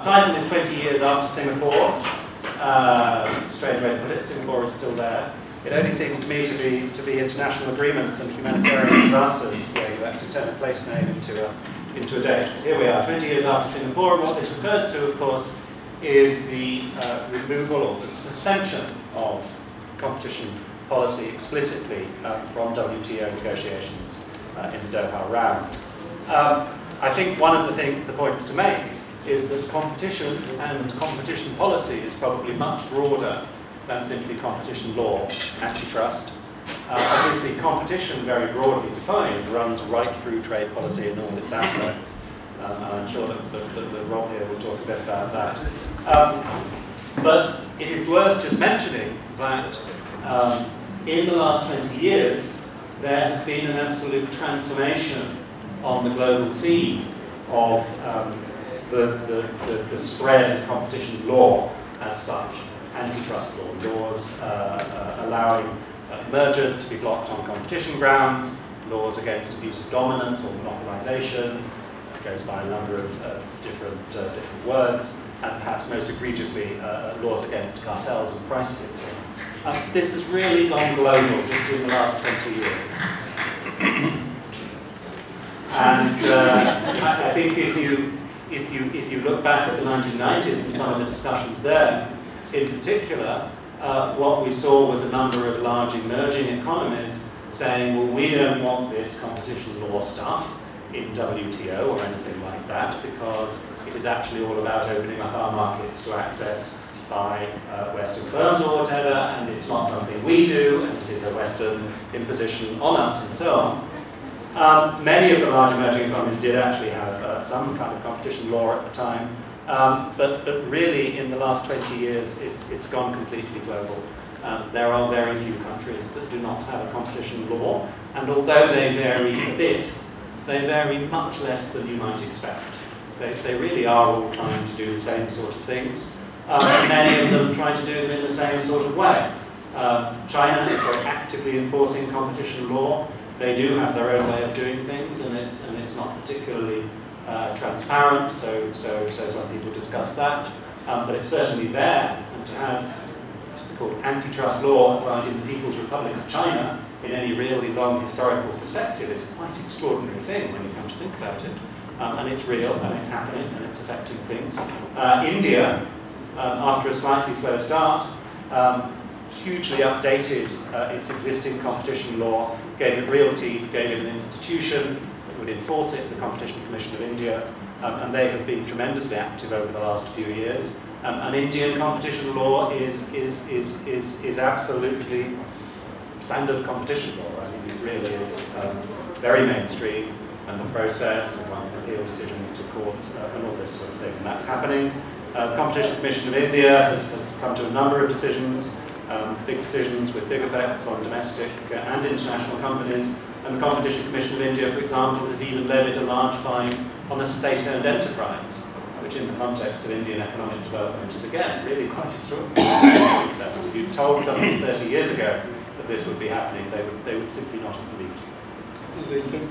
Title is 20 years after Singapore. Uh, it's a strange way to put it. Singapore is still there. It only seems to me to be to be international agreements and humanitarian disasters where you have to turn a place name into a into a date. Here we are, 20 years after Singapore, and what this refers to, of course, is the uh, removal or the suspension of competition policy explicitly uh, from WTO negotiations uh, in the Doha round. Um, I think one of the, thing, the points to make is that competition and competition policy is probably much broader than simply competition law, antitrust. Uh, obviously, competition, very broadly defined, runs right through trade policy in all its aspects. Um, and I'm sure that, that, that, Rob here will talk a bit about that. Um, but it is worth just mentioning that um, in the last 20 years, there has been an absolute transformation on the global scene of um, the, the, the, the, spread of competition law as such, antitrust law, laws uh, uh, allowing uh, mergers to be blocked on competition grounds, laws against abuse of dominance or monopolization, goes by a number of, of different, uh, different words, and perhaps most egregiously, uh, laws against cartels and price fixing. Um, this has really gone global just in the last 20 years. and uh, I, I think if you if you, if you look back at the 1990s and some of the discussions there, in particular, uh, what we saw was a number of large emerging economies saying, well, we don't want this competition law stuff in WTO or anything like that because it is actually all about opening up our markets to access by uh, Western firms or whatever, and it's not something we do, and it is a Western imposition on us, and so on. Um, many of the large emerging economies did actually have uh, some kind of competition law at the time, um, but, but really in the last 20 years it's, it's gone completely global. Um, there are very few countries that do not have a competition law, and although they vary a bit, they vary much less than you might expect. They, they really are all trying to do the same sort of things. Um, many of them try to do them in the same sort of way. Um, China is actively enforcing competition law they do have their own way of doing things, and it's and it's not particularly uh, transparent. So so so some people discuss that, um, but it's certainly there. And to have what's called antitrust law applied in the People's Republic of China in any really long historical perspective is a quite extraordinary thing when you come to think about it. Um, and it's real, and it's happening, and it's affecting things. Uh, India, um, after a slightly slow start, um, hugely updated uh, its existing competition law, gave it real teeth, gave it an institution that would enforce it, the Competition Commission of India, um, and they have been tremendously active over the last few years. Um, and Indian competition law is, is, is, is, is absolutely standard competition law. I mean, it really is um, very mainstream, and the process, and appeal decisions to courts, uh, and all this sort of thing. And that's happening. Uh, the Competition Commission of India has, has come to a number of decisions um, big decisions with big effects on domestic and international companies. And the Competition Commission of India, for example, has even levied a large fine on a state-owned enterprise, which in the context of Indian economic development is again really quite extraordinary. if you told somebody 30 years ago that this would be happening, they would, they would simply not have believed you. They think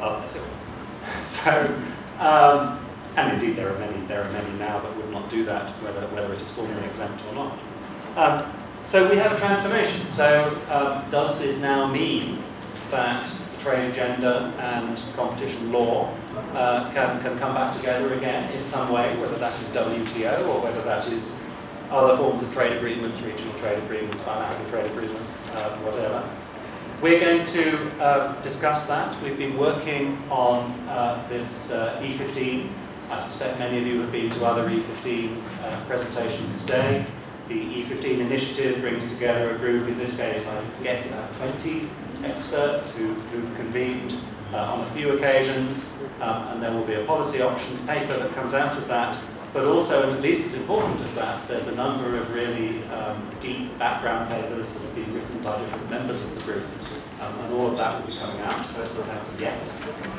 uh, so, um, and indeed there are many there are many now that would not do that, whether whether it is formally exempt or not. Um, so we have a transformation. So um, does this now mean that trade agenda and competition law uh, can, can come back together again in some way, whether that is WTO or whether that is other forms of trade agreements, regional trade agreements, bilateral trade agreements, uh, whatever. We're going to uh, discuss that. We've been working on uh, this uh, E15. I suspect many of you have been to other E15 uh, presentations today. The E15 initiative brings together a group, in this case I guess about 20 experts who've, who've convened uh, on a few occasions, um, and there will be a policy options paper that comes out of that. But also, and at least as important as that, there's a number of really um, deep background papers that have been written by different members of the group um, and all of that will be coming out. Those will happen yet.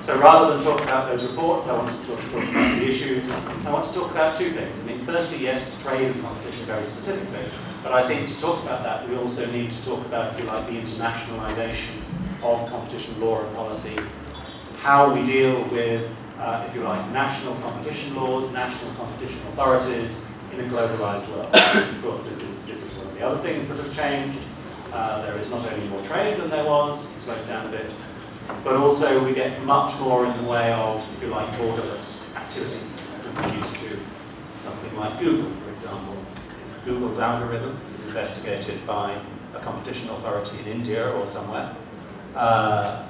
So rather than talk about those reports, I want to talk, talk, about the issues. I want to talk about two things. I mean, firstly, yes, trade and competition very specifically, but I think to talk about that, we also need to talk about, if you like, the internationalization of competition law and policy, how we deal with uh, if you like, national competition laws, national competition authorities in a globalized world. of course, this is, this is one of the other things that has changed. Uh, there is not only more trade than there was, slowed down a bit, but also we get much more in the way of, if you like, borderless activity than used to. Something like Google, for example. If Google's algorithm is investigated by a competition authority in India or somewhere, uh,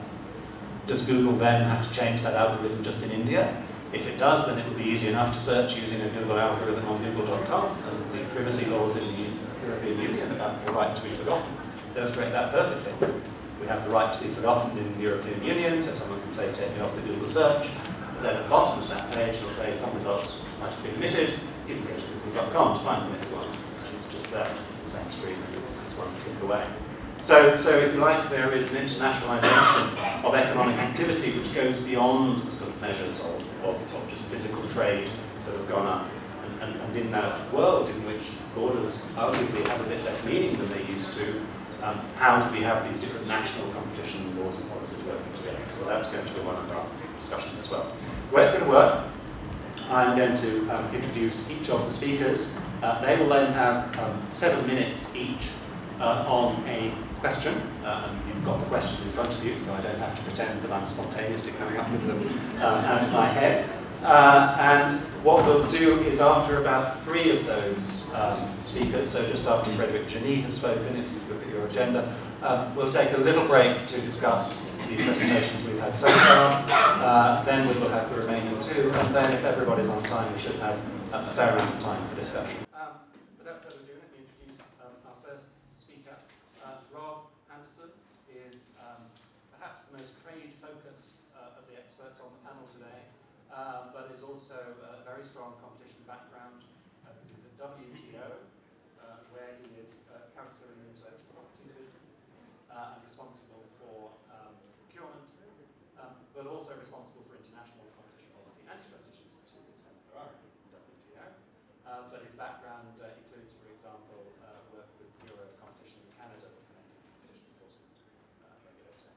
does Google then have to change that algorithm just in India? If it does, then it would be easy enough to search using a Google algorithm on google.com, and the privacy laws in the European Union about the right to be forgotten illustrate that perfectly. We have the right to be forgotten in the European Union, so someone can say, take me off the Google search. But then at the bottom of that page, it'll say some results might have been omitted. You can go to google.com to find the omitted one, which is just there. It's the same screen, it's, it's one click away. So, so if you like, there is an internationalization of economic activity which goes beyond sort of measures of, of, of just physical trade that have gone up. And, and, and, in that world in which borders arguably have a bit less meaning than they used to, um, how do we have these different national competition laws and policies working together? So that's going to be one of our discussions as well. Way it's going to work, I'm going to um, introduce each of the speakers. Uh, they will then have um, seven minutes each uh, on a question. Uh, and you've got the questions in front of you, so I don't have to pretend that I'm spontaneously coming up with them um, out of my head. Uh, and what we'll do is after about three of those um, speakers, so just after Frederic Jenny has spoken, if you look agenda, um, we'll take a little break to discuss the presentations we've had so far. Uh, then we will have the remaining two, and then if everybody's on time, we should have a fair amount of time for discussion. without further ado let me introduce our first uh, Rob Anderson is perhaps the most trade-focused uh, of the experts on the panel today, but is also a very strong competition background uh, he's at WTO, where he is uh, counsellor in the and responsible for um, procurement, um, but also responsible for international competition policy, antitrust issues to the extent there are in WTO. but his background includes, for example, work with the Bureau of Competition in Canada, the Canadian Competition Enforcement Regulator.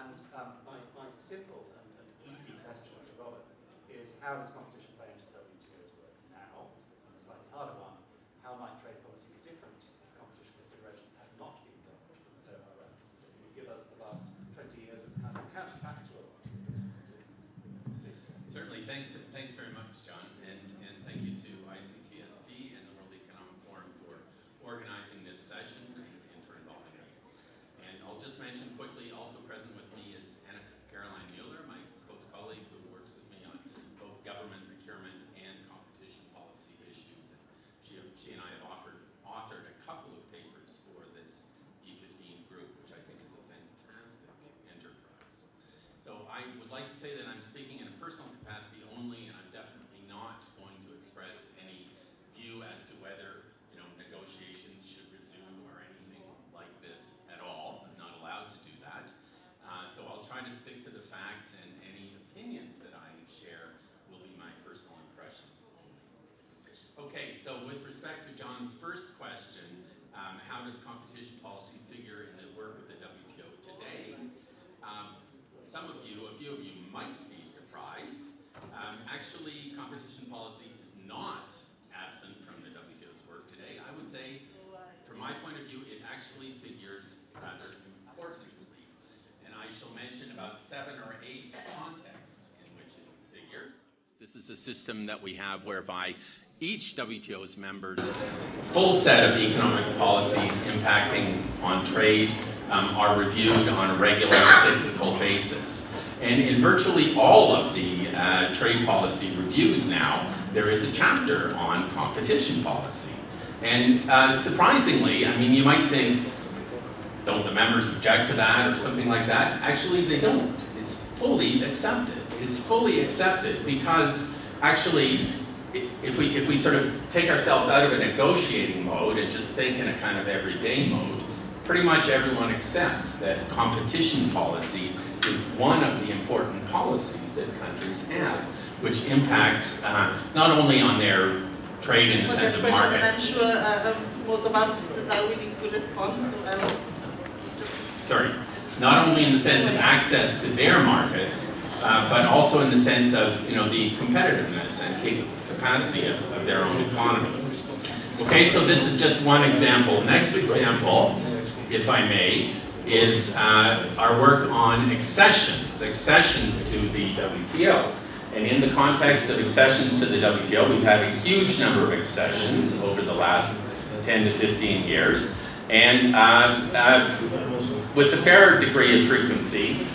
And um, my, my simple and, and easy question to Robert is how does competition play into WTO's work now? And a slightly harder one, how might trade policy be different if competition considerations have not been done from the Doha round? So can you give us the last 20 years as kind of counterfactual? Certainly, thanks, thanks very much, John, and, and thank you to ICTSD and the World Economic Forum for organizing this session and, for involving me. And I'll just mention quickly, also present with me is Anna Caroline Mueller, my close colleague who works with me on both government procurement and competition policy issues. And she, she and I have offered, authored a couple of papers for this E15 group, which I think is a fantastic enterprise. So I would like to say that I'm speaking in a personal only, and I'm definitely not going to express any view as to whether you know negotiations should resume or anything like this at all. I'm not allowed to do that. Uh, so I'll try to stick to the facts and any opinions that I share will be my personal impressions Okay, so with respect to John's first question, um, how does competition policy figure in the work of the WTO today? Um, some of you, a few of you might actually, competition policy is not absent from the WTO's work today. I would say, from my point of view, it actually figures rather importantly. And I shall mention about seven or eight contexts in which it figures. This is a system that we have whereby each WTO's members' full set of economic policies impacting on trade um, are reviewed on a regular cyclical basis. And in virtually all of the uh, trade policy reviews now, there is a chapter on competition policy. And uh, surprisingly, I mean, you might think, don't the members object to that or something like that? Actually, they don't. It's fully accepted It's fully accepted because actually if we, if we sort of take ourselves out of a negotiating mode and just think in a kind of everyday mode, pretty much everyone accepts that competition policy is one of the important policies that countries have, which impacts uh, not only on their trade in the well, sense of market. I'm sure uh, most of us are willing to respond. So Sorry, not only in the sense of access to their markets, uh, but also in the sense of you know the competitiveness and capacity of, of their own economy. Okay, so this is just one example. Next example, if I may, is uh, our work on accessions, accessions to the WTO. And in the context of accessions to the WTO, we've had a huge number of accessions over the last 10 to 15 years. And uh, uh, with a fair degree of frequency,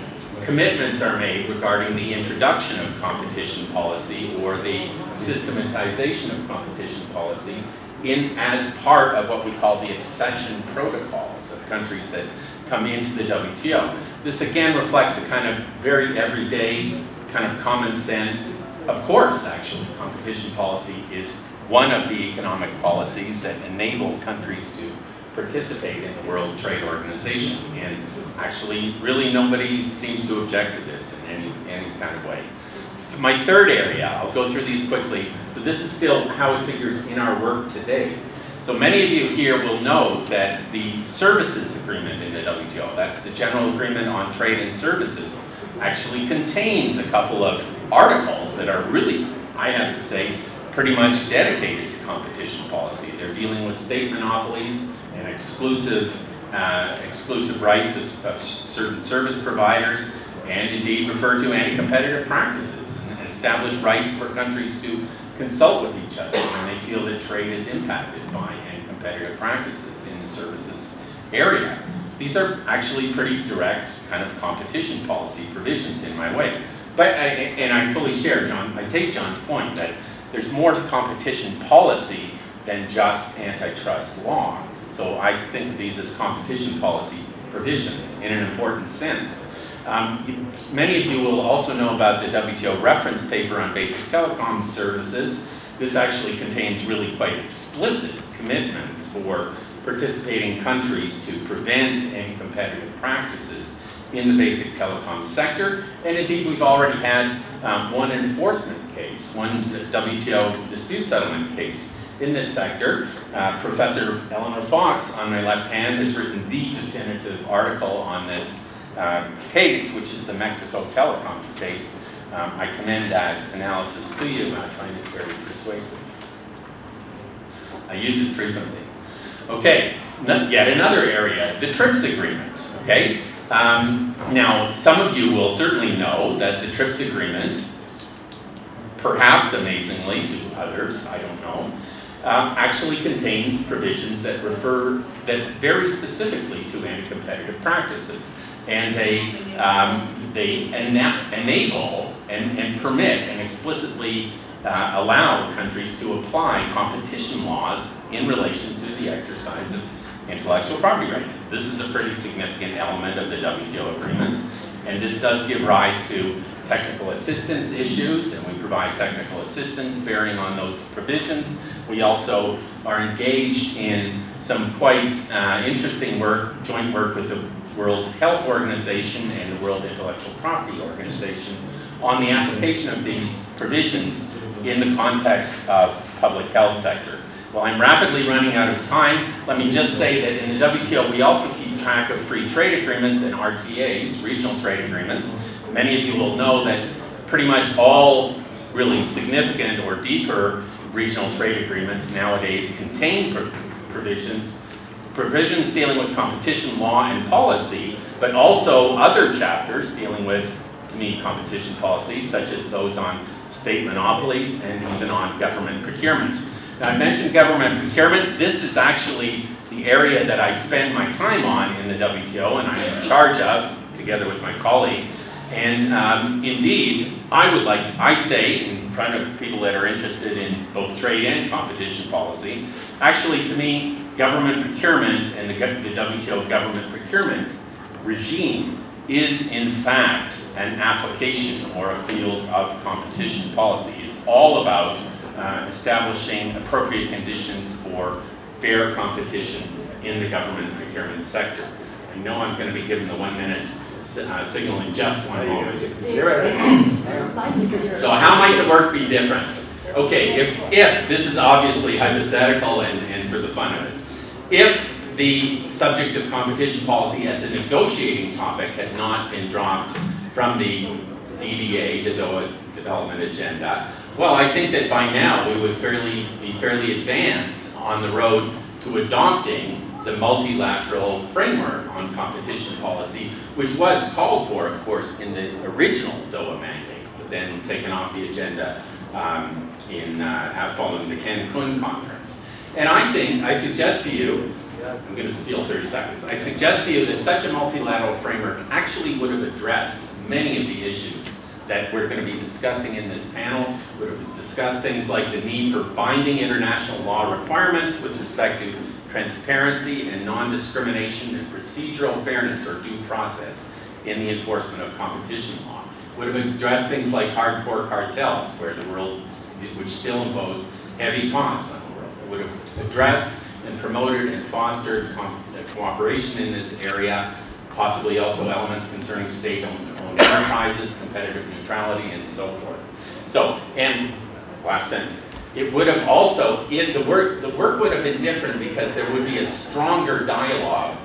commitments are made regarding the introduction of competition policy or the systematization of competition policy in as part of what we call the accession protocols of countries that come into the WTO. This again reflects a kind of very everyday, kind of common sense. Of course, actually, competition policy is one of the economic policies that enable countries to participate in the World Trade Organization. And actually, really nobody seems to object to this in any, any kind of way. My third area, I'll go through these quickly. So this is still how it figures in our work today. So many of you here will know that the services agreement in the WTO, that's the general agreement on trade and services, actually contains a couple of articles that are really, I have to say, pretty much dedicated to competition policy. They're dealing with state monopolies and exclusive, uh, exclusive rights of, of certain service providers, and indeed refer to anti-competitive practices and establish rights for countries to consult with each other when they feel that trade is impacted by anti-competitive practices in the services area. These are actually pretty direct kind of competition policy provisions in my way. But, I, and I fully share John, I take John's point that there's more to competition policy than just antitrust law. So I think of these as competition policy provisions in an important sense. Um, many of you will also know about the WTO reference paper on basic telecom services. This actually contains really quite explicit commitments for participating countries to prevent any competitive practices in the basic telecom sector. And indeed, we've already had um, one enforcement case, one WTO dispute settlement case in this sector. Uh, Professor Eleanor Fox, on my left hand, has written the definitive article on this uh, case, which is the Mexico Telecoms case. Um, I commend that analysis to you, and I find it very persuasive. I use it frequently. Okay, yet another area, the TRIPS agreement, okay? Um, now, some of you will certainly know that the TRIPS agreement, perhaps amazingly to others, I don't know, uh, actually contains provisions that refer, that very specifically to anti-competitive practices and they, um, they ena enable and, and permit and explicitly uh, allow countries to apply competition laws in relation to the exercise of intellectual property rights. This is a pretty significant element of the WTO agreements, and this does give rise to technical assistance issues, and we provide technical assistance bearing on those provisions. We also are engaged in some quite uh, interesting work, joint work with the World Health Organization and the World Intellectual Property Organization on the application of these provisions in the context of public health sector. Well, I'm rapidly running out of time. Let me just say that in the WTO, we also keep track of free trade agreements and RTAs, regional trade agreements. Many of you will know that pretty much all really significant or deeper regional trade agreements nowadays contain provisions provisions dealing with competition law and policy, but also other chapters dealing with, to me, competition policy, such as those on state monopolies and even on government procurement. Now, I mentioned government procurement. This is actually the area that I spend my time on in the WTO and I'm in charge of, together with my colleague. And um, indeed, I would like, I say in front of people that are interested in both trade and competition policy, actually to me, government procurement and the, the WTO government procurement regime is in fact an application or a field of competition policy. It's all about uh, establishing appropriate conditions for fair competition in the government procurement sector. I know I'm going to be given the one minute uh, signal in just one moment. Zero. so how might the work be different? Okay, if, if this is obviously hypothetical and, and for the fun of it, if the subject of competition policy as a negotiating topic had not been dropped from the DDA, the Doha Development Agenda, well, I think that by now we would fairly be fairly advanced on the road to adopting the multilateral framework on competition policy, which was called for, of course, in the original Doha mandate, but then taken off the agenda um, in uh, following the Cancun conference. And I think, I suggest to you, I'm going to steal 30 seconds, I suggest to you that such a multilateral framework actually would have addressed many of the issues that we're going to be discussing in this panel. Would have going to discuss things like the need for binding international law requirements with respect to transparency and non-discrimination and procedural fairness or due process in the enforcement of competition law. Would have addressed things like hardcore cartels, where the world, which still impose heavy costs would have addressed and promoted and fostered cooperation in this area, possibly also elements concerning state-owned enterprises, competitive neutrality, and so forth. So, and last sentence. It would have also, it, the, work, the work would have been different because there would be a stronger dialogue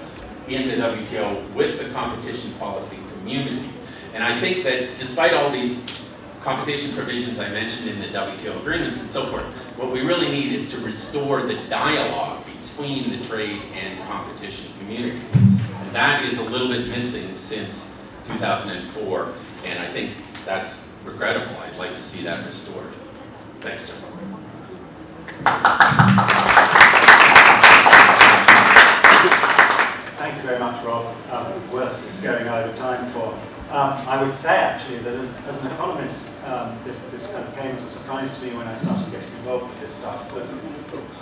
in the WTO with the competition policy community. And I think that despite all these competition provisions I mentioned in the WTO agreements and so forth, what we really need is to restore the dialogue between the trade and competition communities. And that is a little bit missing since 2004, and I think that's regrettable. I'd like to see that restored. Thanks, John. Thank you very much, Rob. Um, worth going over time for. Um, I would say actually that as, as an economist, um, this, this kind of came as a surprise to me when I started getting involved with this stuff. But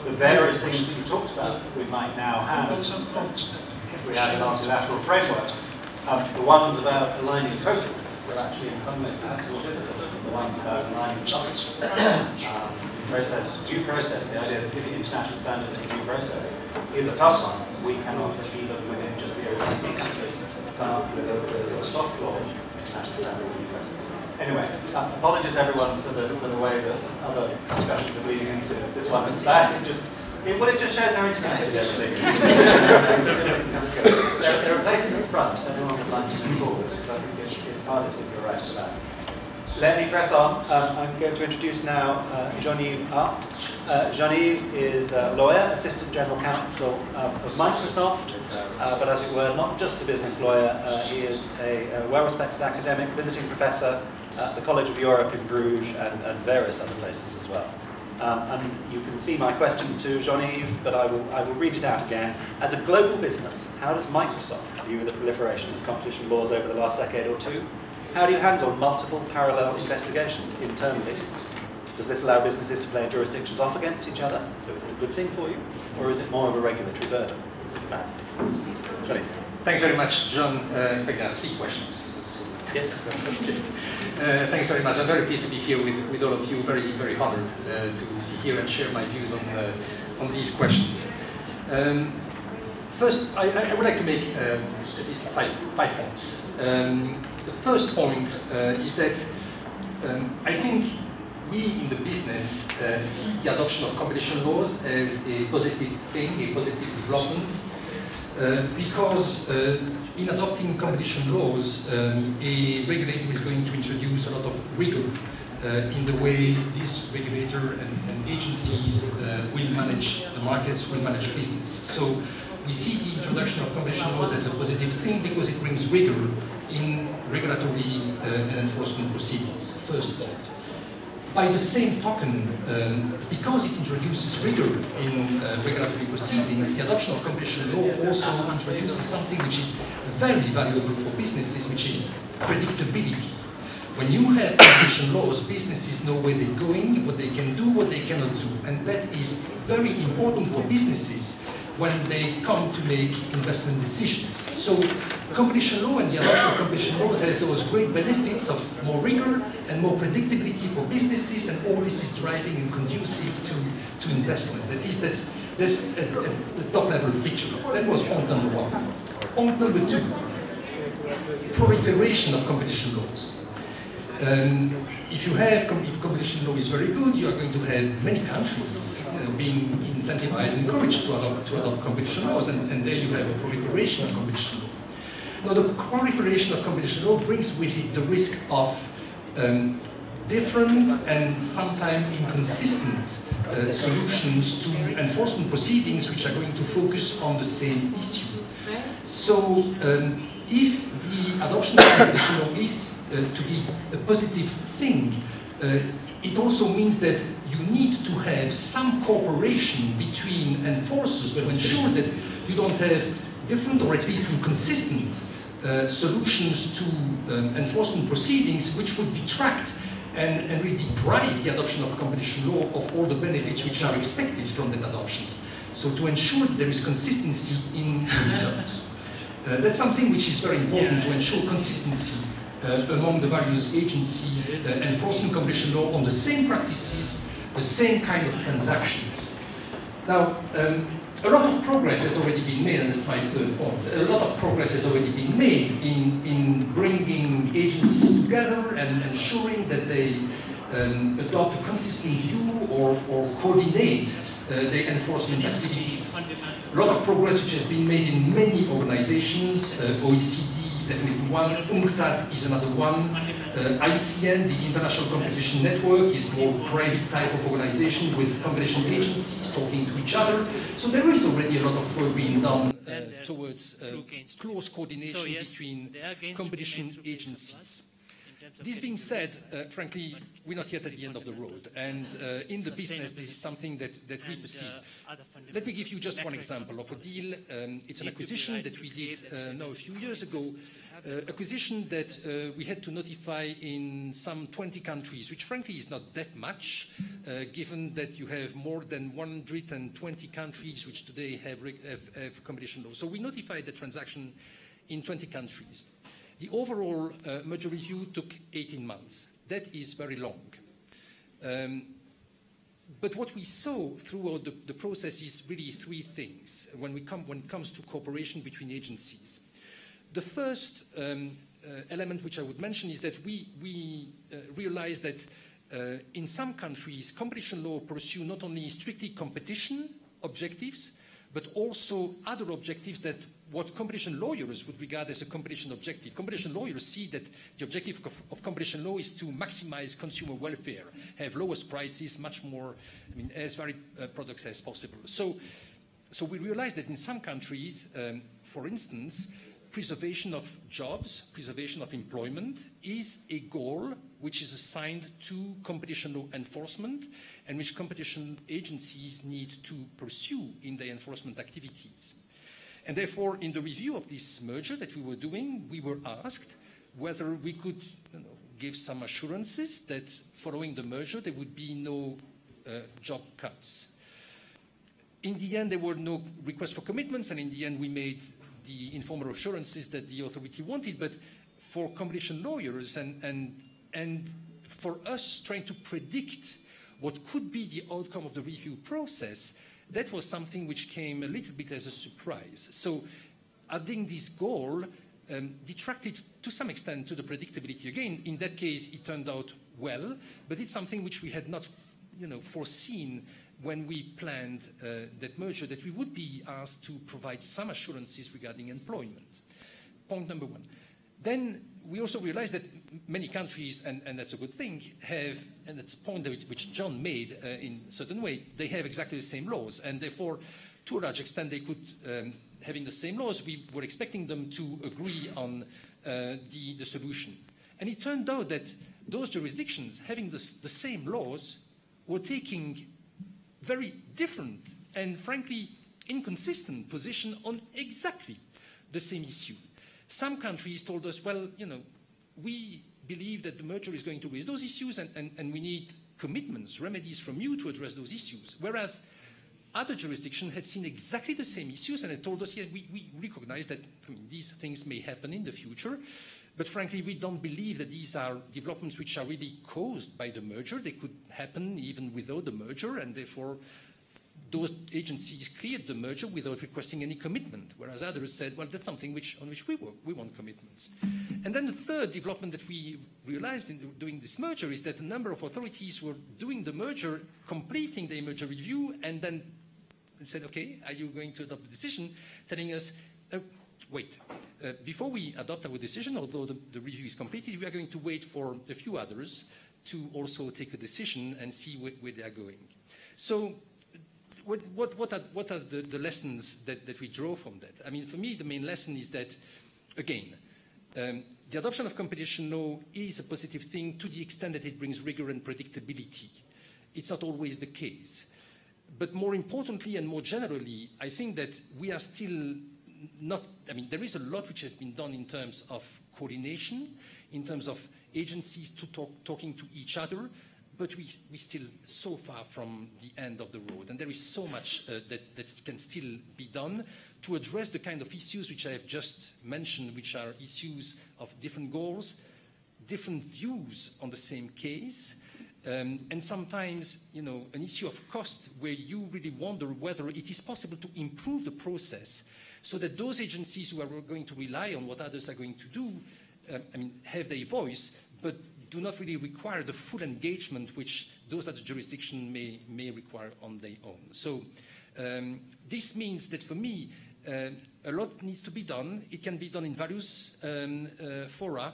the various things that you talked about we might now have if we had a multilateral framework. Um, the ones about aligning process were actually in some ways perhaps more difficult than the ones about aligning substance. um, process, due process, the idea of giving international standards for due process is a tough one. We cannot, even within just the OECD up with a, with a sort of soft law international standard for due process. Anyway, um, apologies everyone for the, for the way that other discussions are leading into this one. Back, it just it, well, it just shows how interconnected everything is. there, there, are places in front, and anyone would like to move forward, so I think it's, it's hardest if you're right for that. Let me press on. Um, I'm going to introduce now uh, Jean-Yves Art. Uh, Jean-Yves is a lawyer, Assistant General Counsel um, of Microsoft, uh, but as it were, not just a business lawyer, uh, he is a, a well-respected academic, visiting professor at the College of Europe in Bruges and, and various other places as well. Um, and you can see my question to Jean-Yves, but I will, I will read it out again. As a global business, how does Microsoft view the proliferation of competition laws over the last decade or two? How do you handle multiple parallel investigations internally? Does this allow businesses to play jurisdictions off against each other? So is it a good thing for you? Or is it more of a regulatory burden? Is it bad? Johnny. Thanks very much, John. Uh, in fact, there are three questions. Yes. Uh, thanks very much. I'm very pleased to be here with, with all of you. Very, very honored uh, to be here and share my views on, uh, on these questions. Um, first, I, I, would like to make uh, at least five, five points. Um, the first point uh, is that um, I think we in the business uh, see the adoption of competition laws as a positive thing, a positive development, because in adopting competition laws, um, a regulator is going to introduce a lot of rigor uh, in the way this regulator and, and agencies uh, will manage the markets, will manage business. So we see the introduction of competition laws as a positive thing because it brings rigor in regulatory uh, enforcement proceedings, first point. By the same token, um, because it introduces rigor in uh, regulatory proceedings, the adoption of competition law also introduces something which is very valuable for businesses, which is predictability. When you have competition laws, businesses know where they're going, what they can do, what they cannot do. And that is very important for businesses when they come to make investment decisions. So competition law and the adoption of competition laws has those great benefits of more rigor and more predictability for businesses and all this is driving and conducive to, to investment. At least that's, that's at, at the top level picture. That was point number one. Point number two, proliferation of competition laws. Um, if you have, if competition law is very good, you are going to have many countries uh, being incentivized, and encouraged to adopt, to adopt competition laws, and, and there you have a proliferation of competition law. Now, the proliferation of competition law brings with it the risk of um, different and sometimes inconsistent uh, solutions to enforcement proceedings which are going to focus on the same issue. So um, if the adoption of competition law is uh, to be a positive thing, uh, it also means that you need to have some cooperation between enforcers to ensure that you don't have different or at least inconsistent uh, solutions to um, enforcement proceedings which would detract and, and really deprive the adoption of competition law of all the benefits which are expected from that adoption. So to ensure that there is consistency in the results. Uh, that's something which is very important to ensure consistency uh, among the various agencies uh, enforcing competition law on the same practices, the same kind of transactions. Now, um, a lot of progress has already been made, and that's my third point. A lot of progress has already been made in, in bringing agencies together and ensuring that they um, adopt a consistent view or, or coordinate uh, their enforcement activities. A lot of progress which has been made in many organizations, uh, OECD is definitely one, UNCTAD is another one, uh, ICN, the International Competition Network, is more private type of organization with competition agencies talking to each other. So there is already a lot of work being done uh, towards uh, close coordination between competition agencies. This being said, uh, frankly, we're not yet at the end of the road. And uh, in the business, this is something that, that we perceive. Let me give you just one example of a deal. Um, it's an acquisition that we did uh, now a few years ago uh, acquisition that uh, we had to notify in some 20 countries, which frankly is not that much, uh, given that you have more than 120 countries which today have, have, have competition law. So we notified the transaction in 20 countries. The overall uh, merger review took 18 months. That is very long. Um, but what we saw throughout the, the, process is really three things when, we come, when it comes to cooperation between agencies. The first um, uh, element which I would mention is that we, we uh, realize that uh, in some countries, competition law pursue not only strictly competition objectives, but also other objectives that what competition lawyers would regard as a competition objective. Competition lawyers see that the objective of, of competition law is to maximize consumer welfare, have lowest prices, much more, I mean, as varied uh, products as possible. So, so we realize that in some countries, um, for instance, preservation of jobs, preservation of employment is a goal which is assigned to competition law enforcement and which competition agencies need to pursue in their enforcement activities. And therefore, in the review of this merger that we were doing, we were asked whether we could you know, give some assurances that following the merger there would be no uh, job cuts. In the end, there were no requests for commitments, and in the end, we made the informal assurances that the authority wanted, but for competition lawyers and, and, and for us trying to predict what could be the outcome of the review process, that was something which came a little bit as a surprise. So adding this goal um, detracted to some extent to the predictability. Again, in that case, it turned out well, but it's something which we had not you know, foreseen when we planned uh, that merger that we would be asked to provide some assurances regarding employment. Point number one. Then we also realized that many countries, and, and that's a good thing, have, and that's a point which John made uh, in a certain way, they have exactly the same laws, and therefore, to a large extent, they could, um, having the same laws, we were expecting them to agree on uh, the, the solution. And it turned out that those jurisdictions, having the, the same laws, were taking very different and frankly inconsistent position on exactly the same issue. Some countries told us, well, you know, we believe that the merger is going to raise those issues and, and, and we need commitments, remedies from you to address those issues. Whereas other jurisdictions had seen exactly the same issues and had told us, yeah, we, we recognize that I mean, these things may happen in the future, but frankly, we don't believe that these are developments which are really caused by the merger. They could happen even without the merger, and therefore those agencies cleared the merger without requesting any commitment, whereas others said, well, that's something which, on which we work. We want commitments. And then the third development that we realized in doing this merger is that a number of authorities were doing the merger, completing the merger review, and then said, okay, are you going to adopt a decision, telling us, uh, wait. Uh, before we adopt our decision, although the, the, review is completed, we are going to wait for a few others to also take a decision and see where, where they are going. So what, what, what, are, what are the, the lessons that, that we draw from that? I mean, for me, the main lesson is that, again, um, the adoption of competition law is a positive thing to the extent that it brings rigor and predictability. It's not always the case. But more importantly and more generally, I think that we are still not, I mean, there is a lot which has been done in terms of coordination, in terms of agencies to talk, talking to each other, but we, we still so far from the end of the road. And there is so much uh, that, that can still be done to address the kind of issues which I have just mentioned, which are issues of different goals, different views on the same case, um, and sometimes, you know, an issue of cost where you really wonder whether it is possible to improve the process so that those agencies who are going to rely on what others are going to do, um, I mean, have their voice, but do not really require the full engagement which those other jurisdictions may, may require on their own. So um, this means that for me, uh, a lot needs to be done. It can be done in various um, uh, fora.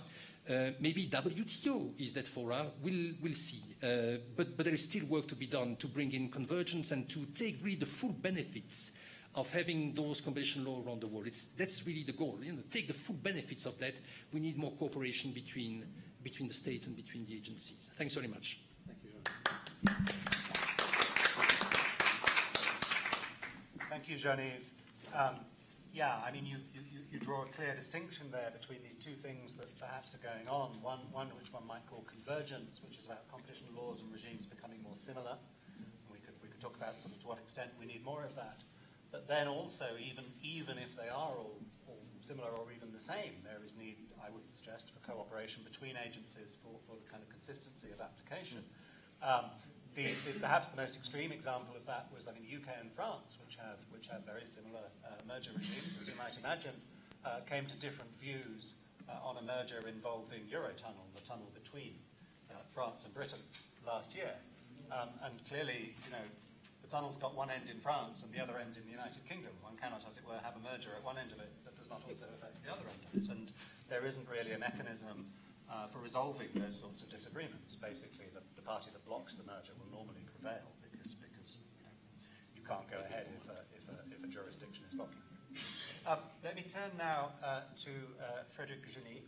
Uh, maybe WTO is that fora. We'll, we'll see. Uh, but, but there is still work to be done to bring in convergence and to take really the full benefits of having those competition law around the world. It's, that's really the goal. You know, take the full benefits of that. We need more cooperation between, between the states and between the agencies. Thanks very much. Thank you, Thank you, Jean-Yves. Um, yeah, I mean, you, you, you, draw a clear distinction there between these two things that perhaps are going on. One, one which one might call convergence, which is about competition laws and regimes becoming more similar. And we could, we could talk about sort of to what extent we need more of that. But then also, even, even if they are all, all similar or even the same, there is need, I would suggest, for cooperation between agencies for, for the kind of consistency of application. Um, the, the, perhaps the most extreme example of that was, I mean, the UK and France, which have, which have very similar uh, merger regimes, as you might imagine, uh, came to different views uh, on a merger involving Eurotunnel, the tunnel between uh, France and Britain, last year. Um, and clearly, you know, the tunnel's got one end in France and the other end in the United Kingdom. One cannot, as it were, have a merger at one end of it not also affect the other end of it. And there isn't really a mechanism uh, for resolving those sorts of disagreements. Basically, the, the, party that blocks the merger will normally prevail because, because you, you can't go ahead if a, if a, if a jurisdiction is blocking. Um, let me turn now uh, to uh, Frédéric Jenny.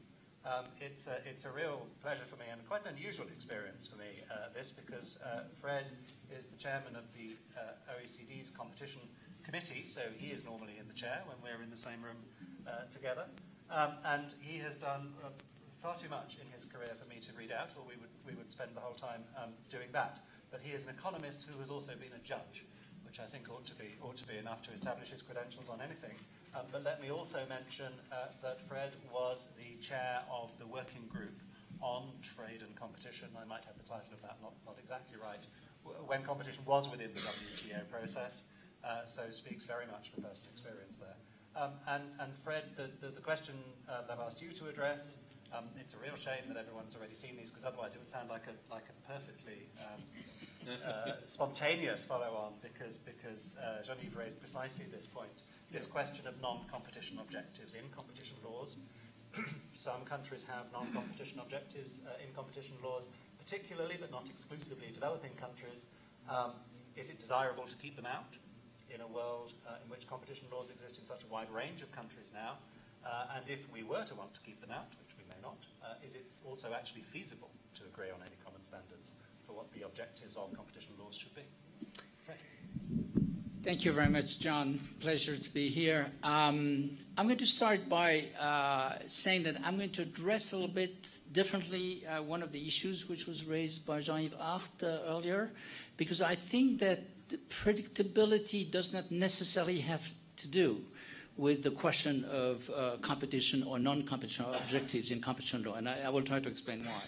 Um, it's, a, it's a real pleasure for me and quite an unusual experience for me, uh, this, because uh, Fred is the chairman of the uh, OECD's competition committee, so he is normally in the chair when we're in the same room uh, together. Um, and he has done uh, far too much in his career for me to read out, or we would, we would spend the whole time um, doing that. But he is an economist who has also been a judge, which I think ought to be, ought to be enough to establish his credentials on anything. Um, but let me also mention uh, that Fred was the chair of the working group on trade and competition. I might have the title of that not, not exactly right. When competition was within the WTO process, uh, so speaks very much from personal experience there. Um, and, and, Fred, the, the, the question uh, that I've asked you to address um, it's a real shame that everyone's already seen these because otherwise it would sound like a, like a perfectly um, uh, spontaneous follow-on because, because uh, Jean-Yves raised precisely this point. This question of non-competition objectives in competition laws. Some countries have non-competition objectives uh, in competition laws, particularly but not exclusively developing countries. Um, is it desirable to keep them out in a world uh, in which competition laws exist in such a wide range of countries now? Uh, and if we were to want to keep them out, which we may not, uh, is it also actually feasible to agree on any common standards for what the objectives of competition laws should be? Fred. Thank you very much, John. Pleasure to be here. Um, I'm going to start by uh, saying that I'm going to address a little bit differently uh, one of the issues which was raised by Jean-Yves uh, earlier, because I think that predictability does not necessarily have to do with the question of uh, competition or non-competition objectives in competition law, and I, I will try to explain why.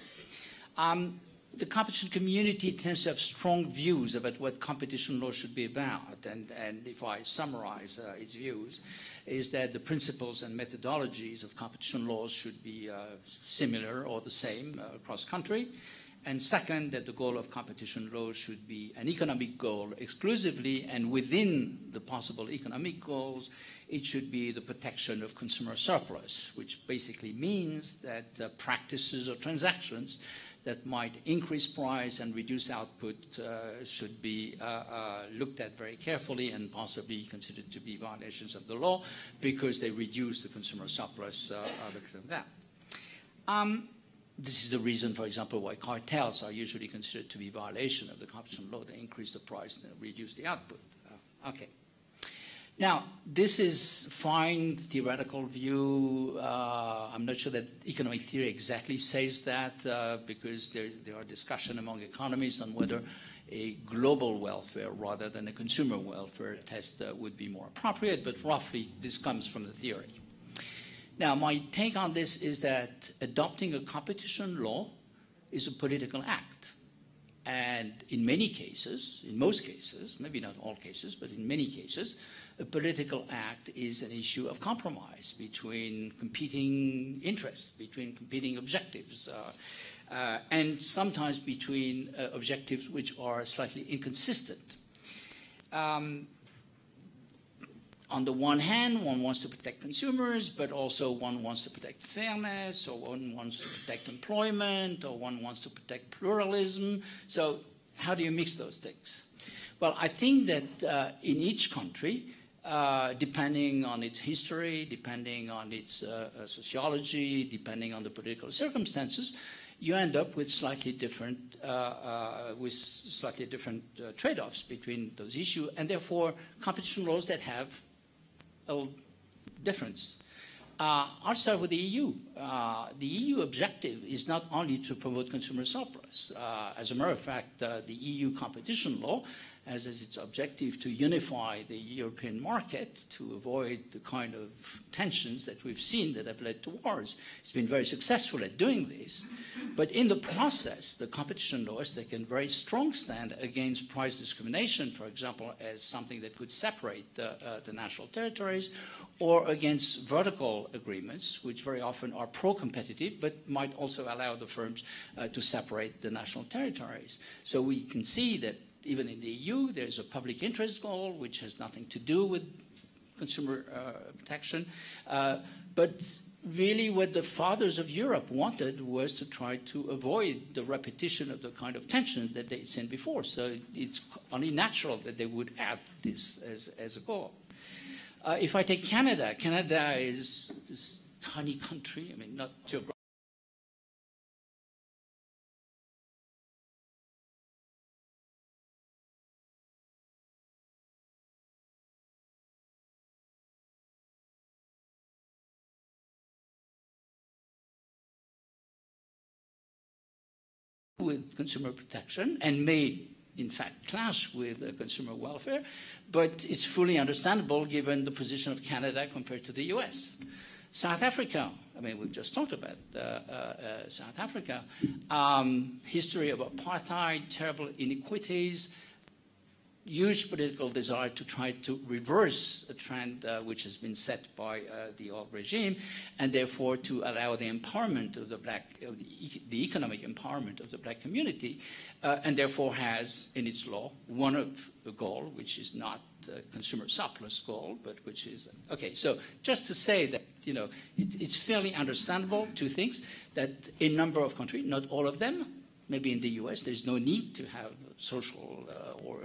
Um, the competition community tends to have strong views about what competition law should be about, and, and if I summarize uh, its views, is that the principles and methodologies of competition laws should be uh, similar or the same uh, across country, And second, that the goal of competition law should be an economic goal exclusively, and within the possible economic goals, it should be the protection of consumer surplus, which basically means that uh, practices or transactions that might increase price and reduce output uh, should be uh, uh, looked at very carefully and possibly considered to be violations of the law because they reduce the consumer surplus uh, because of that. Um, this is the reason, for example, why cartels are usually considered to be violation of the competition law. They increase the price and reduce the output. Uh, okay. Now, this is fine theoretical view. Uh, I'm not sure that economic theory exactly says that uh, because there, there are discussion among economists on whether a global welfare rather than a consumer welfare test uh, would be more appropriate, but roughly this comes from the theory. Now, my take on this is that adopting a competition law is a political act. And in many cases, in most cases, maybe not all cases, but in many cases, a political act is an issue of compromise between competing interests, between competing objectives, uh, uh, and sometimes between uh, objectives which are slightly inconsistent. Um, on the one hand, one wants to protect consumers, but also one wants to protect fairness, or one wants to protect employment, or one wants to protect pluralism. So, how do you mix those things? Well, I think that uh, in each country, uh, depending on its history, depending on its uh, uh sociology, depending on the political circumstances, you end up with slightly different uh, uh, with slightly different trade-offs between those issues, and therefore competition laws that have difference. Uh, I'll start with the EU. Uh, the EU objective is not only to promote consumer surplus. Uh, as a matter of fact, uh, the EU competition law as its objective to unify the European market to avoid the kind of tensions that we've seen that have led to wars. It's been very successful at doing this. But in the process, the competition law has taken very strong stand against price discrimination, for example, as something that could separate uh, uh, the national territories, or against vertical agreements, which very often are pro-competitive, but might also allow the firms uh, to separate the national territories. So we can see that even in the EU, there's a public interest goal, which has nothing to do with consumer uh, protection. Uh, but really what the fathers of Europe wanted was to try to avoid the repetition of the kind of tension that they'd seen before. So it's only natural that they would add this as, as a goal. Uh, if I take Canada, Canada is this tiny country, I mean, not geographically with consumer protection and may in fact clash with uh, consumer welfare, but it's fully understandable given the position of Canada compared to the US. South Africa, I mean, we've just talked about uh, uh, uh South Africa, um, history of apartheid, terrible inequities, huge political desire to try to reverse a trend uh, which has been set by uh, the old regime, and therefore to allow the empowerment of the black, uh, the, economic empowerment of the black community, uh, and therefore has in its law one of the goal, which is not consumer surplus goal, but which is okay. So just to say that you know it, it's fairly understandable. Two things that a number of countries, not all of them, maybe in the U.S. there's no need to have social uh, or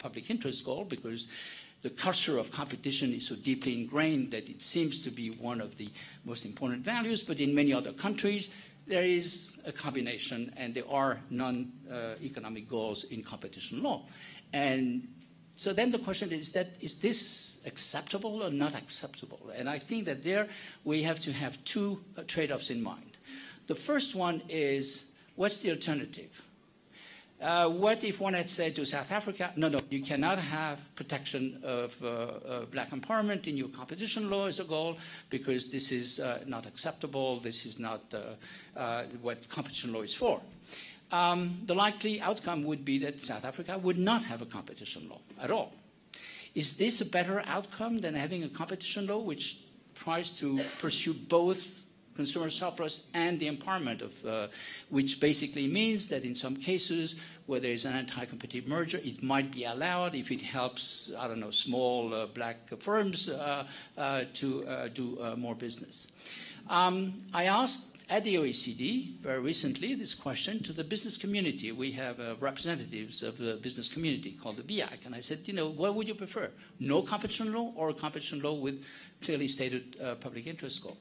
public interest goal because the culture of competition is so deeply ingrained that it seems to be one of the most important values. But in many other countries, there is a combination, and there are non-economic uh, goals in competition law. And so then the question is that is this acceptable or not acceptable? And I think that there we have to have two uh, trade-offs in mind. The first one is what's the alternative? Uh, what if one had said to South Africa, no, no, you cannot have protection of uh, black empowerment in your competition law as a goal because this is uh, not acceptable, this is not uh, what competition law is for. Um, the likely outcome would be that South Africa would not have a competition law at all. Is this a better outcome than having a competition law which tries to pursue both consumer surplus and the empowerment of, uh, which basically means that in some cases where there is an anti-competitive merger, it might be allowed if it helps, I don't know, small uh, black firms uh, uh, to uh, do more business. Um, I asked at the OECD very recently this question to the business community. We have uh, representatives of the business community called the BIAC, and I said, you know, what would you prefer? No competition law or a competition law with clearly stated uh, public interest goal?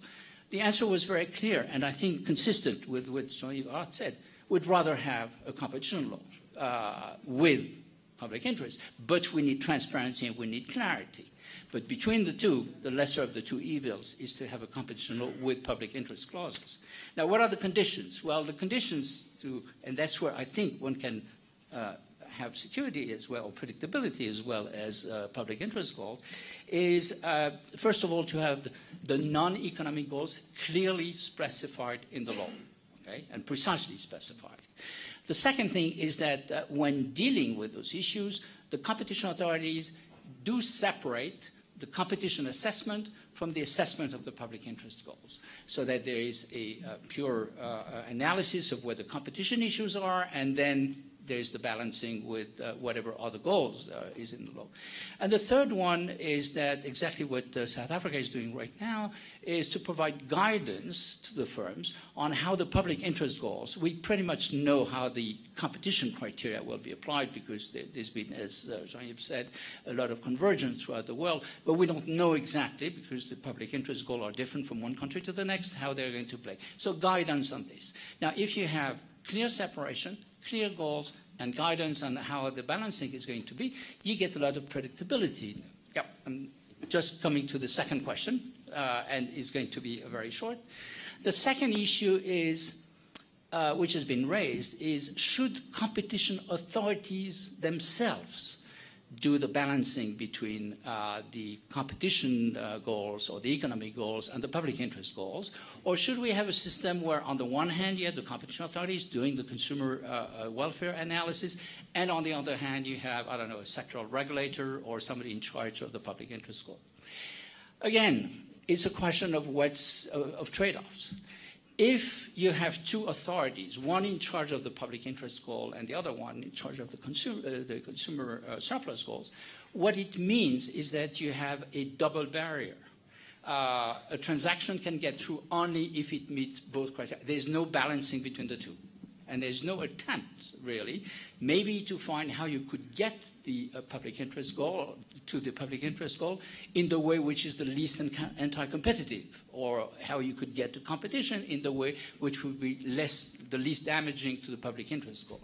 The answer was very clear, and I think consistent with what Jean-Yves Art said. We'd rather have a competition law uh, with public interest, but we need transparency and we need clarity. But between the two, the lesser of the two evils is to have a competition law with public interest clauses. Now, what are the conditions? Well, the conditions to, and that's where I think one can uh, have security as well, or predictability as well as uh, public interest goals, is uh, first of all to have the non-economic goals clearly specified in the law, okay, and precisely specified. The second thing is that uh, when dealing with those issues, the competition authorities do separate the competition assessment from the assessment of the public interest goals, so that there is a, a pure uh, analysis of where the competition issues are, and then there's the balancing with uh, whatever other goals uh, is in the law. And the third one is that exactly what uh, South Africa is doing right now is to provide guidance to the firms on how the public interest goals, we pretty much know how the competition criteria will be applied because there, has been, as uh, Jean-Yves said, a lot of convergence throughout the world, but we don't know exactly because the public interest goals are different from one country to the next, how they're going to play. So guidance on this. Now, if you have clear separation, clear goals and guidance on how the balancing is going to be, you get a lot of predictability. Yeah, I'm just coming to the second question, uh, and it's going to be very short. The second issue is, uh, which has been raised, is should competition authorities themselves do the balancing between uh, the competition uh, goals or the economic goals and the public interest goals? Or should we have a system where, on the one hand, you have the competition authorities doing the consumer uh, uh welfare analysis, and on the other hand, you have, I don't know, a sectoral regulator or somebody in charge of the public interest goal? Again, it's a question of what's of trade-offs if you have two authorities, one in charge of the public interest goal and the other one in charge of the consumer, uh, the consumer uh, surplus goals, what it means is that you have a double barrier. Uh, a transaction can get through only if it meets both criteria. There's no balancing between the two. And there's no attempt, really, maybe to find how you could get the uh, public interest goal to the public interest goal in the way which is the least anti-competitive, or how you could get to competition in the way which would be less, the least damaging to the public interest goal.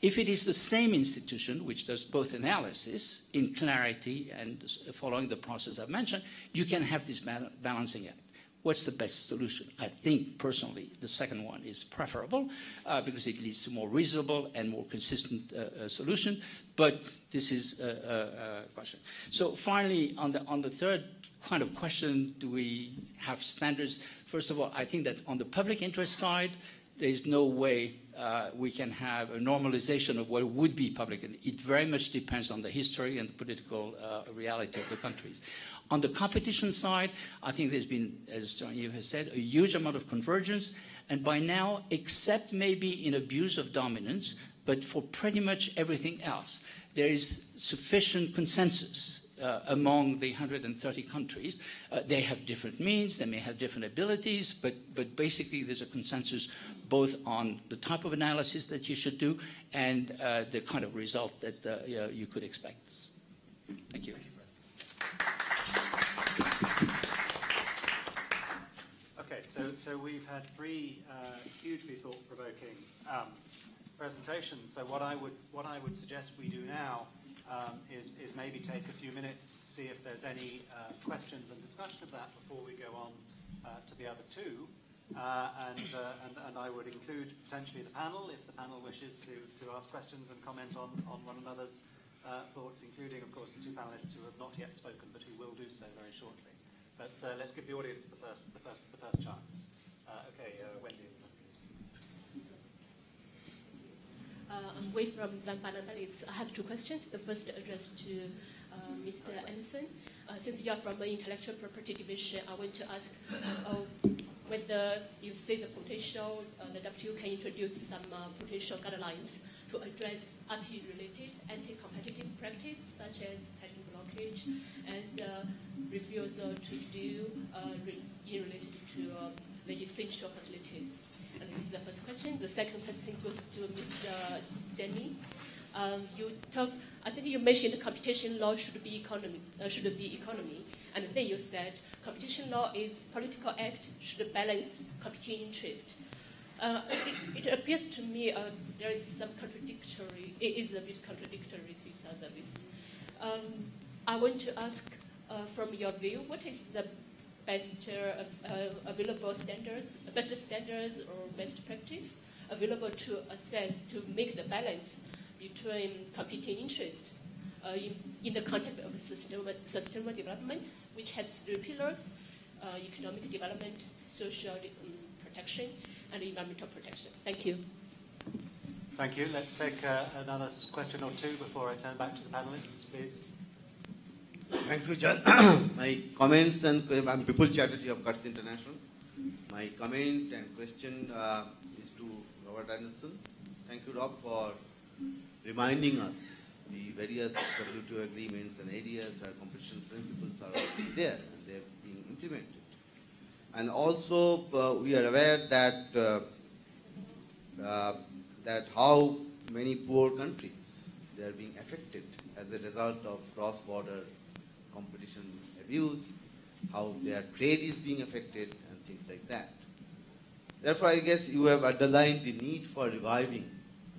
If it is the same institution which does both analysis in clarity and following the process I've mentioned, you can have this balancing act. What's the best solution? I think personally the second one is preferable uh, because it leads to more reasonable and more consistent uh, uh, solution. But this is a, a, question. So finally, on the on the third kind of question, do we have standards? First of all, I think that on the public interest side, there is no way uh, we can have a normalization of what would be public. It very much depends on the history and the political uh, reality of the countries. On the competition side, I think there's been, as you have said, a huge amount of convergence. And by now, except maybe in abuse of dominance, but for pretty much everything else, there is sufficient consensus uh, among the 130 countries. Uh, they have different means, they may have different abilities, but, but basically there's a consensus both on the type of analysis that you should do and uh, the kind of result that uh, you could expect. Thank you. Okay, so, so we've had three uh, hugely thought-provoking um, presentations. So what I would what I would suggest we do now um, is, is maybe take a few minutes to see if there's any uh, questions and discussion of that before we go on uh, to the other two. Uh, and, uh, and, and I would include potentially the panel if the panel wishes to, to ask questions and comment on, on one another's uh, thoughts, including, of course, the two panelists who have not yet spoken but who will do so very shortly. But uh, let's give the audience the first, the first, the first chance. Uh, okay, uh, Wendy. Uh, I'm Wei from Van. I have two questions. The first addressed to uh, Mr. Anderson. since you are from the intellectual property division, I want to ask whether you see the potential, uh, the WTO can introduce some uh, potential guidelines to address IP-related anti-competitive practice, such as and uh, refusal to do uh, re- related to uh, the facilities. And this is the first question. The second question goes to Mr. Jenny. Um, you talk, I think you mentioned competition law should be economy, uh, should be economy, and then you said competition law is political act should balance competing interest. Uh, it, it, appears to me uh, there is some contradictory. It is a bit contradictory to each other. With. Um, I want to ask, uh, from your view, what is the best uh, uh, available standards, best standards or best practice available to assess to make the balance between competing interests uh, in, in, the context of sustainable, sustainable development, which has three pillars: economic development, social um, protection, and environmental protection. Thank you. Thank you. Let's take uh, another question or two before I turn back to the panelists, please. Thank you, John. My comments and I'm Bipul Chatterjee of Cuts International. My comment and question uh, is to Robert Anderson. Thank you, Rob, for reminding us the various WTO agreements and areas where competition principles are already there and they're being implemented. And also, uh, we are aware that uh, uh, that how many poor countries they are being affected as a result of cross-border abuse, how their trade is being affected, and things like that. Therefore, I guess you have underlined the need for reviving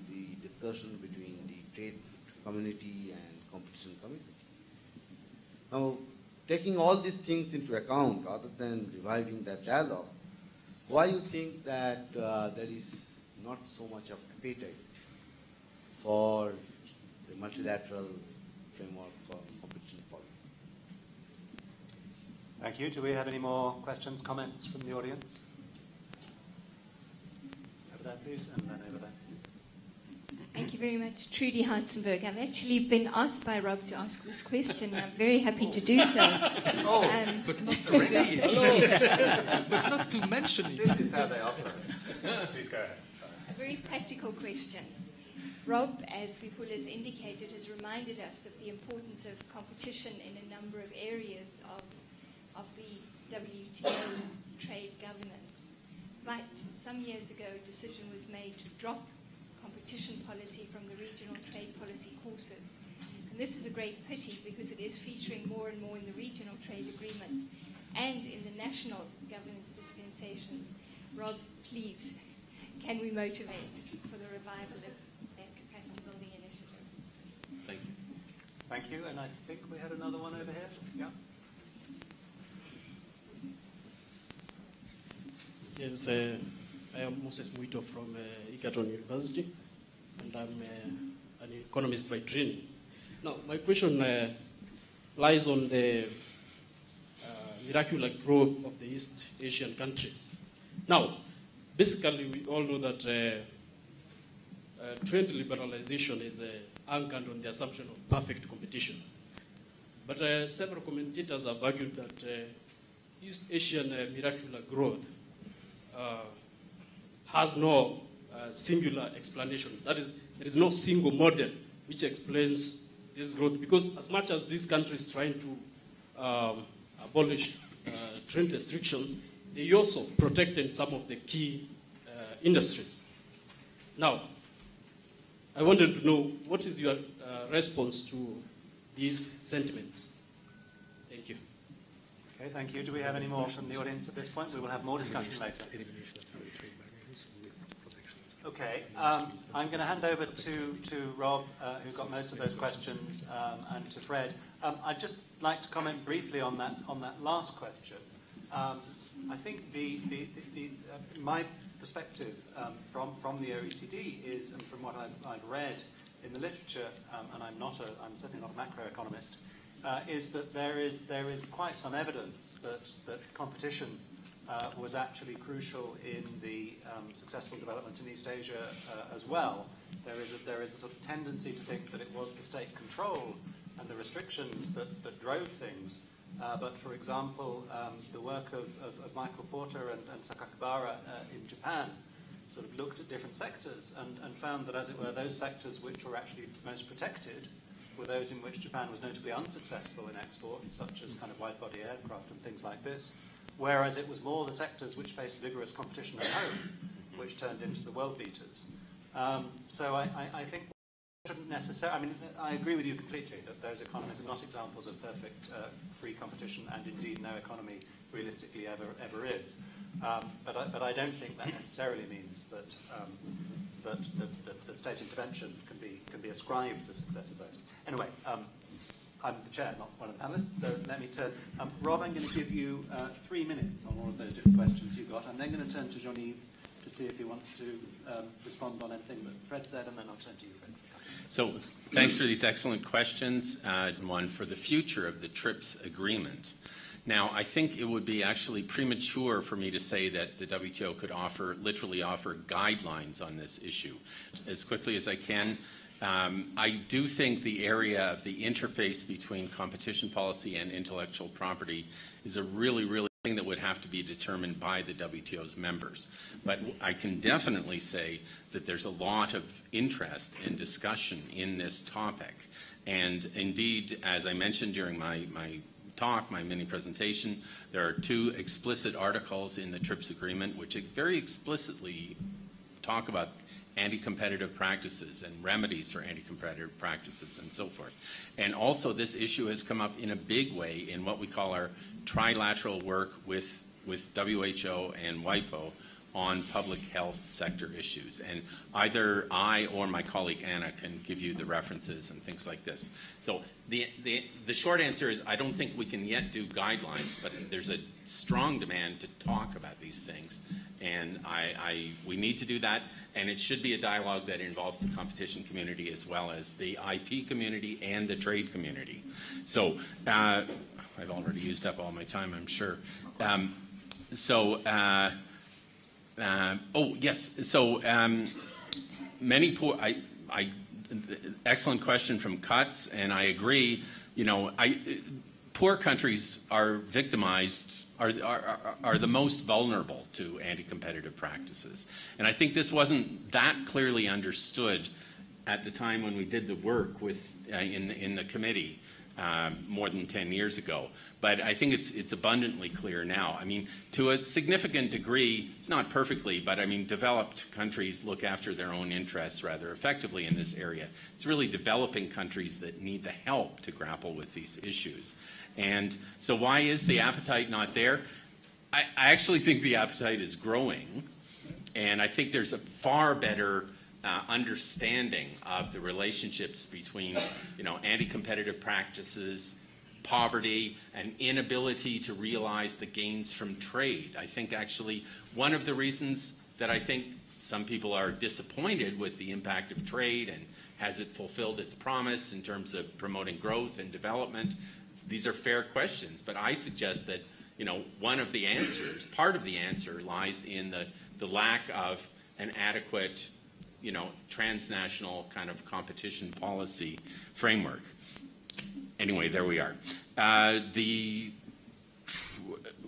the discussion between the trade community and competition community. Now, taking all these things into account, rather than reviving that dialogue, why you think that uh, there is not so much of appetite for the multilateral framework for competition policy? Thank you. Do we have any more questions, comments from the audience? Over there, please, and then over there. Thank you very much, Trudy Hartzenberg. I've actually been asked by Rob to ask this question. And I'm very happy to do so. Oh, um, but not to say it. but not to mention it. This is how they operate. Please go ahead. A very practical question. Rob, as Bipul has indicated, has reminded us of the importance of competition in a number of areas of, of the WTO trade governance. But some years ago, a decision was made to drop competition policy from the regional trade policy courses. And this is a great pity because it is featuring more and more in the regional trade agreements and in the national governance dispensations. Rob, please, can we motivate for the revival of that capacity building initiative? Thank you. Thank you. And I think we had another one over here. Yeah. Yes, uh, I am Moses Muito from uh, Egerton University and I'm uh, an economist by training. Now, my question uh, lies on the uh, miraculous growth of the East Asian countries. Now, basically, we all know that trade liberalization is anchored on the assumption of perfect competition. But several commentators have argued that East Asian miraculous growth has no uh, singular explanation. That is, there is no single model which explains this growth because as much as this country is trying to um, abolish uh, trade restrictions, they also protected some of the key uh, industries. Now, I wanted to know what is your uh, response to these sentiments? Thank you. Okay, thank you. Do we have any more from the audience at this point? We will have more discussion later. Okay, um, I'm going to hand over to, to Rob, uh, who got most of those questions, um, and to Fred. Um, I'd just like to comment briefly on that, on that last question. Um, I think the, the, the, the uh, my perspective um, from, from the OECD is, and from what I've, I've read in the literature, um, and I'm, not a, I'm certainly not a macroeconomist, uh, is that there is, there is quite some evidence that, that competition uh, was actually crucial in the um, successful development in East Asia uh, as well. There is, a, there is a sort of tendency to think that it was the state control and the restrictions that, that drove things Uh, but for example, um, the work of, of, of, Michael Porter and, and Sakakibara uh, in Japan sort of looked at different sectors and, and found that, as it were, those sectors which were actually most protected were those in which Japan was notably unsuccessful in exports, such as kind of wide-body aircraft and things like this, whereas it was more the sectors which faced vigorous competition at home which turned into the world beaters. Um, so I, I, I think shouldn't necessarily, I mean, I agree with you completely that those economies are not examples of perfect uh, free competition, and indeed no economy realistically ever, ever is. Um, but, I, but I don't think that necessarily means that, um, that, that, that, that, state intervention can be, can be ascribed the success of those. Anyway, um, I'm the chair, not one of the panelists, so let me turn. Um, Rob, I'm going to give you uh, three minutes on all of those different questions you got. I'm then going to turn to Jean-Yves to see if he wants to um, respond on anything that Fred said, and then I'll turn to you, Fred. So thanks for these excellent questions. Uh, one for the future of the TRIPS agreement. Now, I think it would be actually premature for me to say that the WTO could offer, literally offer guidelines on this issue. As quickly as I can, um, I do think the area of the interface between competition policy and intellectual property is a really, really thing that would have to be determined by the WTO's members. But I can definitely say that there's a lot of interest and discussion in this topic. And indeed, as I mentioned during my, my talk, my mini presentation, there are two explicit articles in the TRIPS agreement which very explicitly talk about anti-competitive practices and remedies for anti-competitive practices and so forth. And also this issue has come up in a big way in what we call our trilateral work with, with WHO and WIPO on public health sector issues. And either I or my colleague Anna can give you the references and things like this. So the, the, the short answer is I don't think we can yet do guidelines, but there's a strong demand to talk about these things. And I, I, we need to do that, and it should be a dialogue that involves the competition community as well as the IP community and the trade community. So uh, I've already used up all my time, I'm sure. Um, so, uh, uh, oh yes, so um, many poor, I, I, excellent question from Cuts, and I agree. You know, I, poor countries are victimized are, are, are, the most vulnerable to anti-competitive practices. And I think this wasn't that clearly understood at the time when we did the work with, uh, in, in the committee um, more than 10 years ago. But I think it's, it's abundantly clear now. I mean, to a significant degree, not perfectly, but I mean, developed countries look after their own interests rather effectively in this area. It's really developing countries that need the help to grapple with these issues. And so, why is the appetite not there? I, I actually think the appetite is growing, and I think there's a far better uh, understanding of the relationships between, you know, anti-competitive practices, poverty, and inability to realize the gains from trade. I think actually one of the reasons that I think some people are disappointed with the impact of trade and has it fulfilled its promise in terms of promoting growth and development. These are fair questions, but I suggest that you know one of the answers, part of the answer, lies in the the lack of an adequate you know, transnational kind of competition policy framework. Anyway, there we are. Uh, the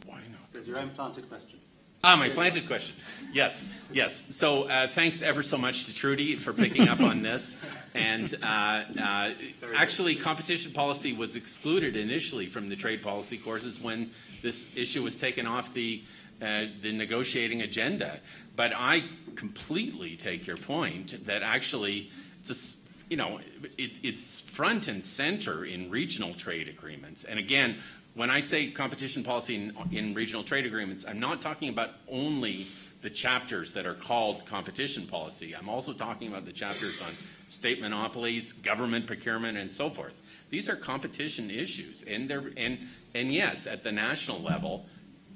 why not? There's your own planted question. Ah, my planted question. Yes, yes. So uh, thanks ever so much to Trudy for picking up on this. And uh, uh, actually, competition policy was excluded initially from the trade policy courses when this issue was taken off the uh, the negotiating agenda. But I completely take your point that actually it's a you know, it, it's front and center in regional trade agreements. And again, when I say competition policy in, in, regional trade agreements, I'm not talking about only the chapters that are called competition policy. I'm also talking about the chapters on state monopolies, government procurement, and so forth. These are competition issues, and they're and and yes, at the national level,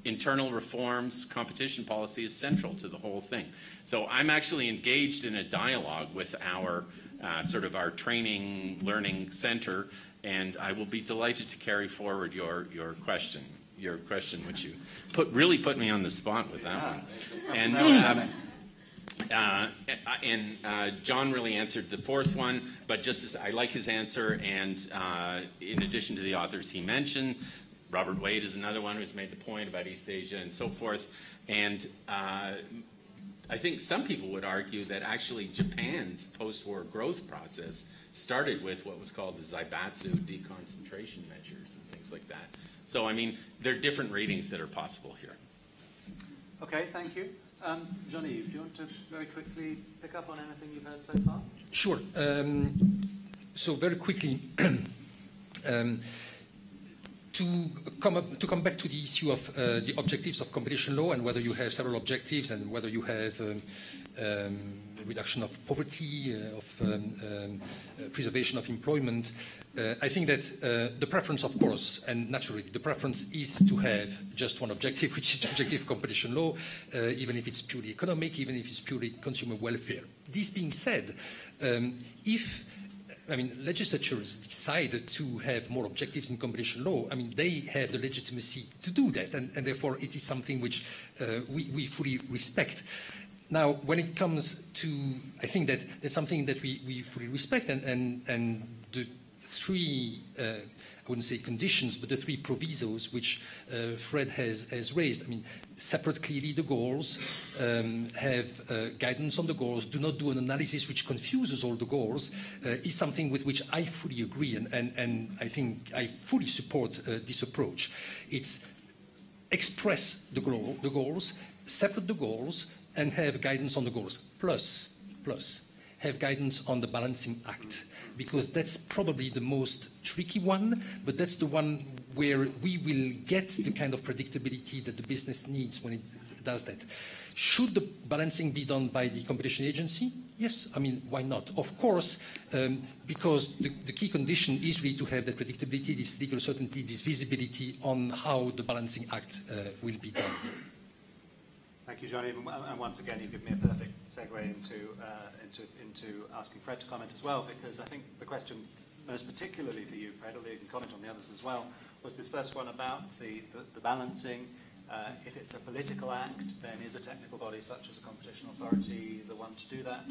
internal reforms, competition policy is central to the whole thing. So I'm actually engaged in a dialogue with our uh, sort of our training learning center, and I will be delighted to carry forward your, your question, your question, which you put really put me on the spot with that one. And um, uh, and uh, John really answered the fourth one, but just as I like his answer, and uh, in addition to the authors he mentioned, Robert Wade is another one who's made the point about East Asia and so forth. And uh, I think some people would argue that actually Japan's post-war growth process started with what was called the Zaibatsu deconcentration measures and things like that. So, I mean, there are different readings that are possible here. Okay, thank you. Um, Jean-Yves, do you want to very quickly pick up on anything you've heard so far? Sure. Um, so very quickly, um, to come up, to come back to the issue of uh, the objectives of competition law and whether you have several objectives and whether you have um, um, reduction of poverty, uh, of um, um, uh, preservation of employment. Uh, I think that the preference, of course, and naturally, the preference is to have just one objective, which is objective competition law, even if it's purely economic, even if it's purely consumer welfare. This being said, um, if I mean, legislatures decide to have more objectives in competition law, I mean, they have the legitimacy to do that, and, and therefore it is something which uh, we, we, fully respect. Now, when it comes to, I think that that's something that we, we fully respect, and, and, and the three, uh, I wouldn't say conditions, but the three provisos which uh, Fred has, has raised. I mean, separate clearly the goals, um, have uh, guidance on the goals, do not do an analysis which confuses all the goals, uh, is something with which I fully agree, and, and, and I think I fully support uh, this approach. It's express the, goal, the goals, separate the goals, and have guidance on the goals. Plus, plus, have guidance on the balancing act because that's probably the most tricky one, but that's the one where we will get the kind of predictability that the business needs when it does that. Should the balancing be done by the competition agency? Yes, I mean, why not? Of course, um, because the, the, key condition is really to have that predictability, this legal certainty, this visibility on how the balancing act uh, will be done. Thank you, Johnny. And once again, you give me a perfect segue into, uh, into, into asking Fred to comment as well, because I think the question most particularly for you, Fred, although you can comment on the others as well, was this first one about the, the, the balancing. Uh, if it's a political act, then is a technical body such as a competition authority the one to do that?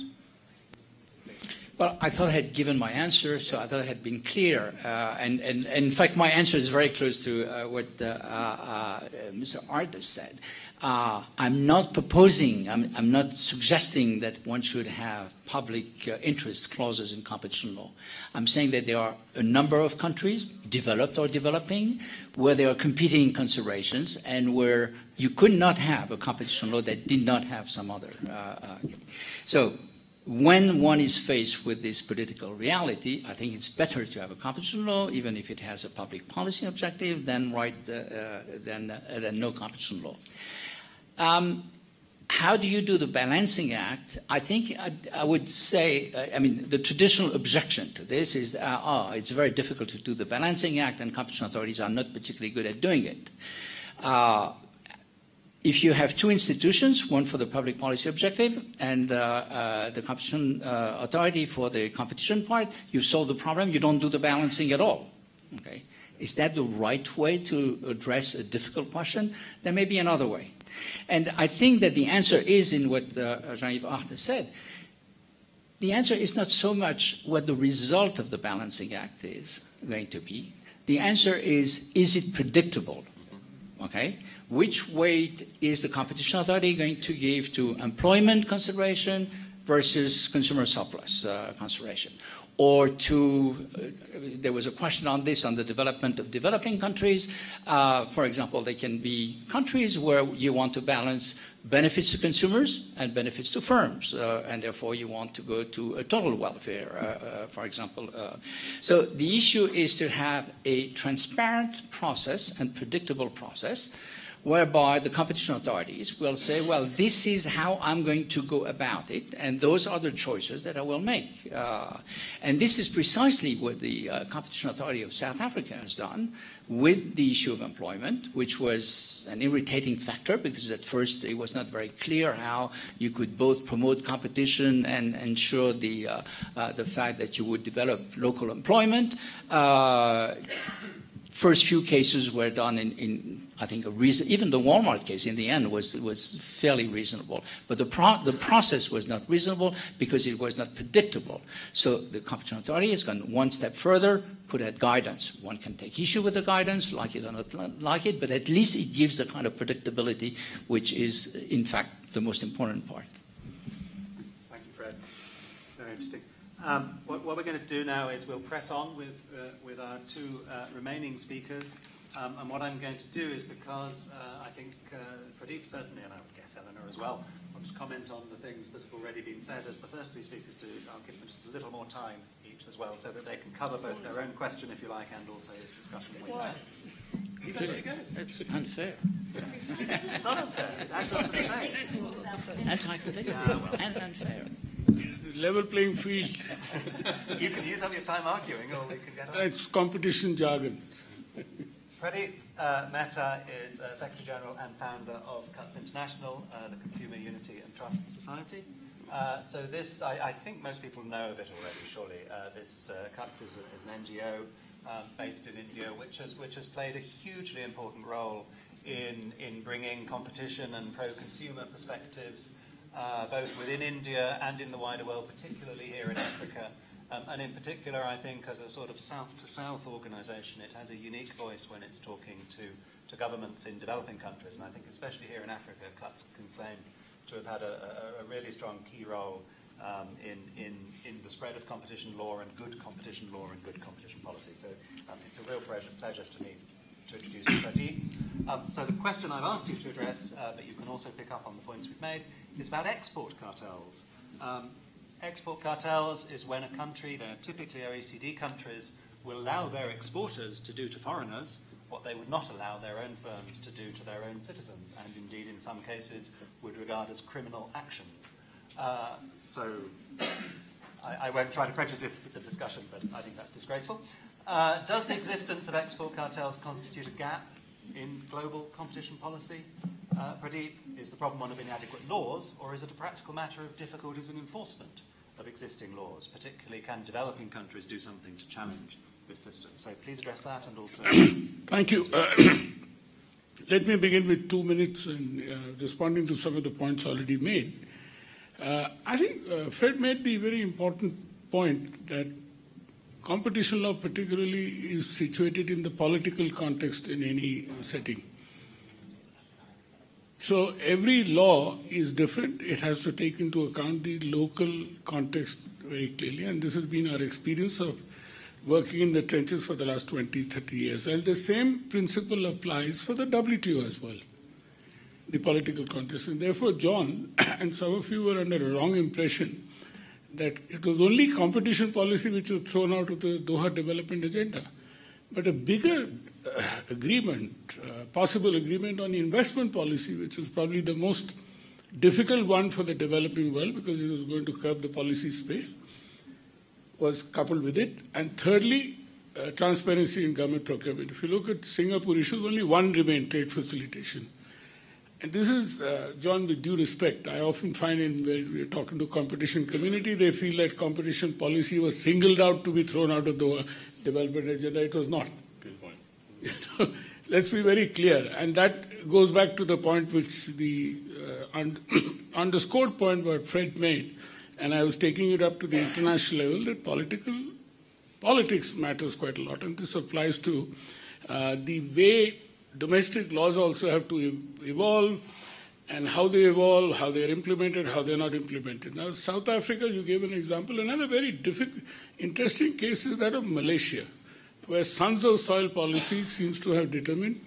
Well, I thought I had given my answer, so I thought I had been clear. Uh, and, and, and, in fact, my answer is very close to uh, what uh, uh Mr. Artis said. Uh, I'm not proposing, I'm, I'm, not suggesting that one should have public uh, interest clauses in competition law. I'm saying that there are a number of countries, developed or developing, where there are competing considerations and where you could not have a competition law that did not have some other. Uh, uh so when one is faced with this political reality, I think it's better to have a competition law, even if it has a public policy objective, than, right, uh, than, uh, than no competition law. Um, how do you do the balancing act? I think I, I would say, uh, I mean, the traditional objection to this is, uh, oh, it's very difficult to do the balancing act, and competition authorities are not particularly good at doing it. Uh, if you have two institutions, one for the public policy objective and uh, uh, the competition authority for the competition part, you solve the problem. You don't do the balancing at all. Okay, is that the right way to address a difficult question? There may be another way. And I think that the answer is in what uh, Jean-Yves Artis said. The answer is not so much what the result of the balancing act is going to be. The answer is, is it predictable? Okay? Which weight is the competition authority going to give to employment consideration versus consumer surplus uh, consideration? Or to, uh, there was a question on this on the development of developing countries. Uh, for example, they can be countries where you want to balance benefits to consumers and benefits to firms, uh, and therefore you want to go to a total welfare, uh, uh, for example. Uh, so the issue is to have a transparent process and predictable process whereby the competition authorities will say, well, this is how I'm going to go about it, and those are the choices that I will make. Uh, and this is precisely what the uh, Competition Authority of South Africa has done with the issue of employment, which was an irritating factor because at first it was not very clear how you could both promote competition and ensure the, uh, uh the fact that you would develop local employment. Uh, first few cases were done in, in I think, a reason. Even the Walmart case in the end was was fairly reasonable, but the pro- the process was not reasonable because it was not predictable. So the competition authority has gone one step further, put out guidance. One can take issue with the guidance, like it or not like it, but at least it gives the kind of predictability which is, in fact, the most important part. Thank you, Fred. Very interesting. Um, what, what, we're going to do now is we'll press on with, uh, with our two uh, remaining speakers. Um, and what I'm going to do is because uh, I think uh, Pradeep certainly, and I would guess Eleanor as well, I'll just comment on the things that have already been said as the first three speakers do. I'll give them just a little more time each as well so that they can cover both their own question, if you like, and also this discussion with Why? You go, you. It's unfair. it's not unfair. It adds up to the same. Anti-competitive Yeah, well. and unfair. Level playing field. you can use up your time arguing, or we can get on. It's competition jargon. Pradeep uh, Mehta is uh, Secretary General and founder of CUTS International, uh, the Consumer Unity and Trust Society. Uh, so this, I, I, think most people know of it already, surely. Uh, this uh, CUTS is, a, is an NGO um, based in India, which has, which has played a hugely important role in, in bringing competition and pro-consumer perspectives both within India and in the wider world, particularly here in Africa. Um, and in particular, I think as a sort of south to south organization, it has a unique voice when it's talking to, to governments in developing countries. And I think especially here in Africa, CUTS can claim to have had a, a, a really strong key role um, in, in, in the spread of competition law and good competition law and good competition policy. So um, it's a real pleasure, pleasure to me to introduce Pradeep. Um, so the question I've asked you to address, uh, but you can also pick up on the points we've made, is about export cartels. Um, export cartels is when a country, they're typically OECD countries, will allow their exporters to do to foreigners what they would not allow their own firms to do to their own citizens, and indeed in some cases would regard as criminal actions. Uh, so I, I, won't try to prejudice the discussion, but I think that's disgraceful. Uh, does the existence of export cartels constitute a gap in global competition policy? Uh, Pradeep, is the problem one of inadequate laws, or is it a practical matter of difficulties in enforcement of existing laws? Particularly, can developing countries do something to challenge this system? So please address that and also. Thank you. Uh, let me begin with two minutes and uh, responding to some of the points already made. Uh, I think uh, Fred made the very important point that competition law, particularly, is situated in the political context in any setting. So every law is different. It has to take into account the local context very clearly, and this has been our experience of working in the trenches for the last 20, 30 years. And the same principle applies for the WTO as well, the political context. And therefore, John and some of you were under a wrong impression that it was only competition policy which was thrown out of the Doha Development Agenda. But a bigger agreement, uh, possible agreement on investment policy, which is probably the most difficult one for the developing world because it was going to curb the policy space, was coupled with it. And thirdly, uh, transparency in government procurement. If you look at Singapore issues, only one remained trade facilitation. And this is, uh, John, with due respect, I often find in when we're talking to competition community, they feel that competition policy was singled out to be thrown out of the development agenda. It was not. Let's be very clear. And that goes back to the point which the uh, un- underscored point what Fred made, and I was taking it up to the international level, that political politics matters quite a lot. And this applies to uh, the way domestic laws also have to evolve and how they evolve, how they are implemented, how they are not implemented. Now, South Africa, you gave an example. Another very difficult, interesting case is that of Malaysia, where Sons of Soil policy seems to have determined,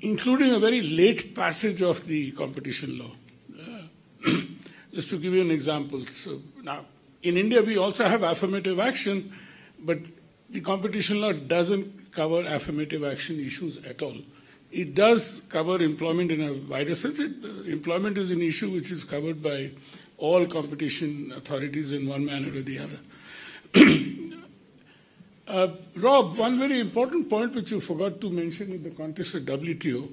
including a very late passage of the competition law. Uh, just to give you an example. So now, in India, we also have affirmative action, but the competition law doesn't cover affirmative action issues at all. It does cover employment in a wider sense. It, uh, employment is an issue which is covered by all competition authorities in one manner or the other. uh, Rob, one very important point which you forgot to mention in the context of WTO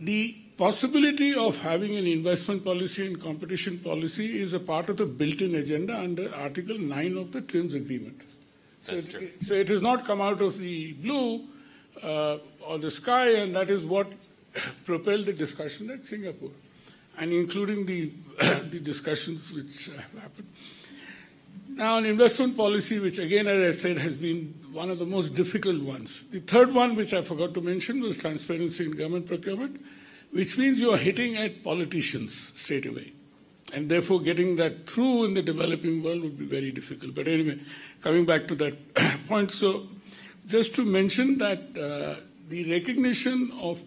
the possibility of having an investment policy and competition policy is a part of the built in agenda under Article 9 of the TRIMS agreement. That's so, true. It, so it has not come out of the blue. uh, or the sky, and that is what propelled the discussion at Singapore, and including the, the discussions which have happened. Now, on investment policy, which again, as I said, has been one of the most difficult ones. The third one, which I forgot to mention, was transparency in government procurement, which means you are hitting at politicians straight away. And therefore, getting that through in the developing world would be very difficult. But anyway, coming back to that point, so just to mention that uh, the recognition of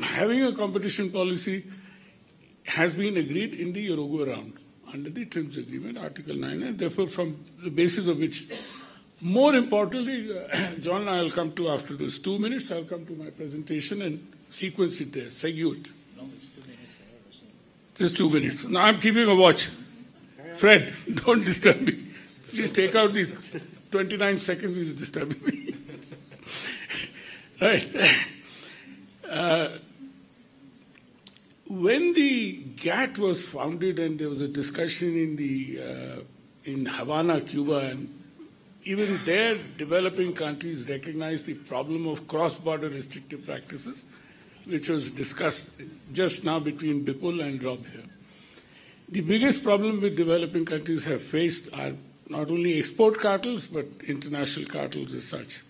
having a competition policy has been agreed in the Uruguay round under the TRIPS agreement, Article 9, and therefore from the basis of which, more importantly, uh, John I'll come to after this two minutes, I'll come to my presentation and sequence it there, Segute. Just two minutes. Now I'm keeping a watch. Fred, don't disturb me. Please take out these 29 seconds is disturbing me. right. Uh, when the GATT was founded and there was a discussion in the uh, in Havana, Cuba, and even there, developing countries recognized the problem of cross-border restrictive practices, which was discussed just now between Bipul and Rob here. The biggest problem with developing countries have faced are not only export cartels, but international cartels as such.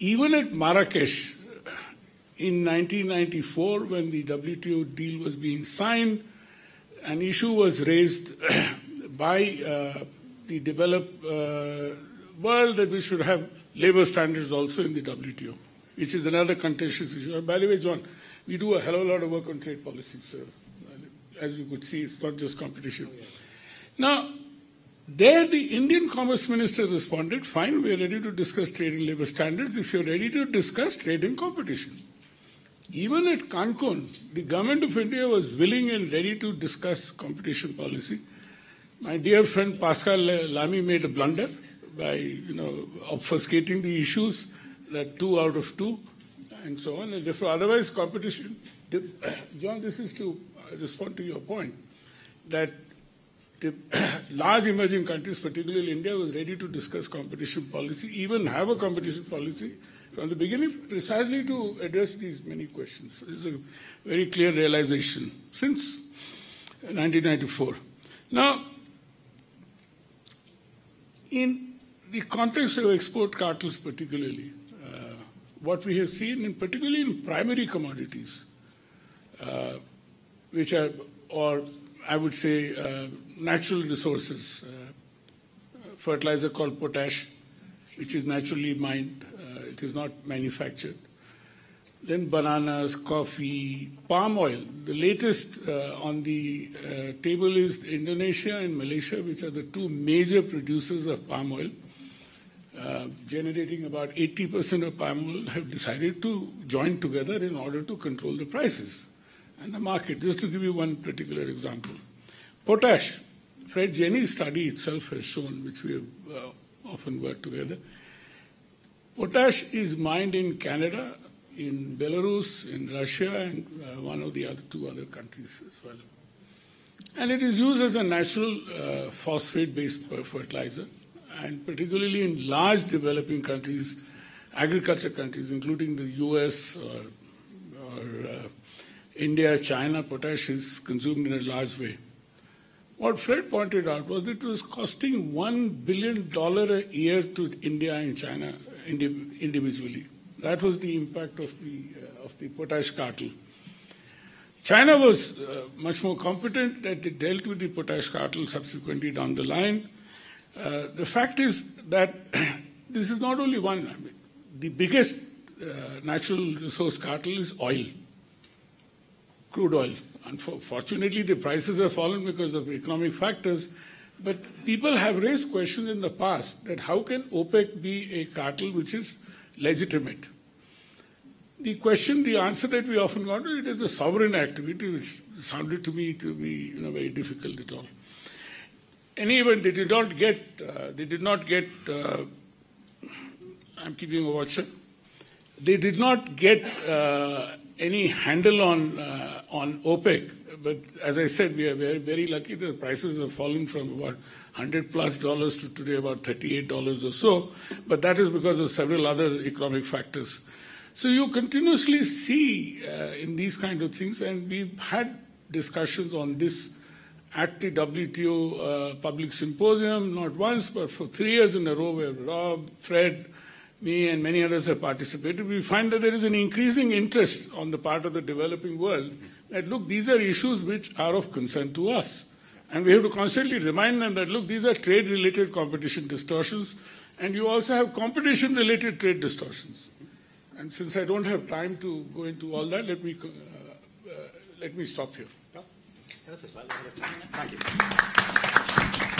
Even at Marrakesh, in 1994, when the WTO deal was being signed, an issue was raised by uh, the developed uh, world that we should have labor standards also in the WTO, which is another contentious issue. And by the way, John, we do a hell of a lot of work on trade policy. So, as you could see, it's not just competition. Now, there, the Indian Commerce Minister responded, fine, we're ready to discuss trade and labor standards if you're ready to discuss trade and competition. Even at Cancun, the government of India was willing and ready to discuss competition policy. My dear friend Pascal Lamy made a blunder by, you know, obfuscating the issues that two out of two and so on. And therefore, otherwise, competition. John, this is to respond to your point that the large emerging countries, particularly India, was ready to discuss competition policy, even have a competition policy from the beginning precisely to address these many questions. This is a very clear realization since 1994. Now, in the context of export cartels particularly, uh, what we have seen, in particularly in primary commodities, uh, which are, or I would say, uh, natural resources, uh, fertilizer called potash, which is naturally mined, it is not manufactured. Then bananas, coffee, palm oil. The latest uh, on the uh, table is Indonesia and Malaysia, which are the two major producers of palm oil, uh, generating about 80% of palm oil, have decided to join together in order to control the prices and the market. Just to give you one particular example. Potash. Fred Jenny's study itself has shown, which we have uh, often worked together, Potash is mined in Canada, in Belarus, in Russia, and uh, one of the other two other countries as well. And it is used as a natural uh, phosphate-based fertilizer, and particularly in large developing countries, agriculture countries, including the U.S. or, or uh, India, China, potash is consumed in a large way. What Fred pointed out was it was costing $1 billion a year to India and China indi- individually. That was the impact of the, uh, of the potash cartel. China was uh, much more competent that it dealt with the potash cartel subsequently down the line. Uh, the fact is that this is not only one, I mean, the biggest uh, natural resource cartel is oil, crude oil. Unfortunately, the prices have fallen because of economic factors, but people have raised questions in the past that how can OPEC be a cartel which is legitimate? The question, the answer that we often got, it is a sovereign activity, which sounded to me to be you know, very difficult at all. Any event, they did not get, uh, they did not get, uh, I'm keeping a watcher, they did not get uh, any handle on uh, on OPEC. But as I said, we are very, very lucky. The prices have fallen from about 100 plus dollars to today about 38 dollars or so. But that is because of several other economic factors. So you continuously see uh, in these kind of things, and we've had discussions on this at the WTO uh, public symposium, not once, but for three years in a row, where Rob, Fred, me, and many others have participated. We find that there is an increasing interest on the part of the developing world that, look, these are issues which are of concern to us. And we have to constantly remind them that, look, these are trade related competition distortions, and you also have competition related trade distortions. And since I don't have time to go into all that, let me, uh, uh, let me stop here. Thank you.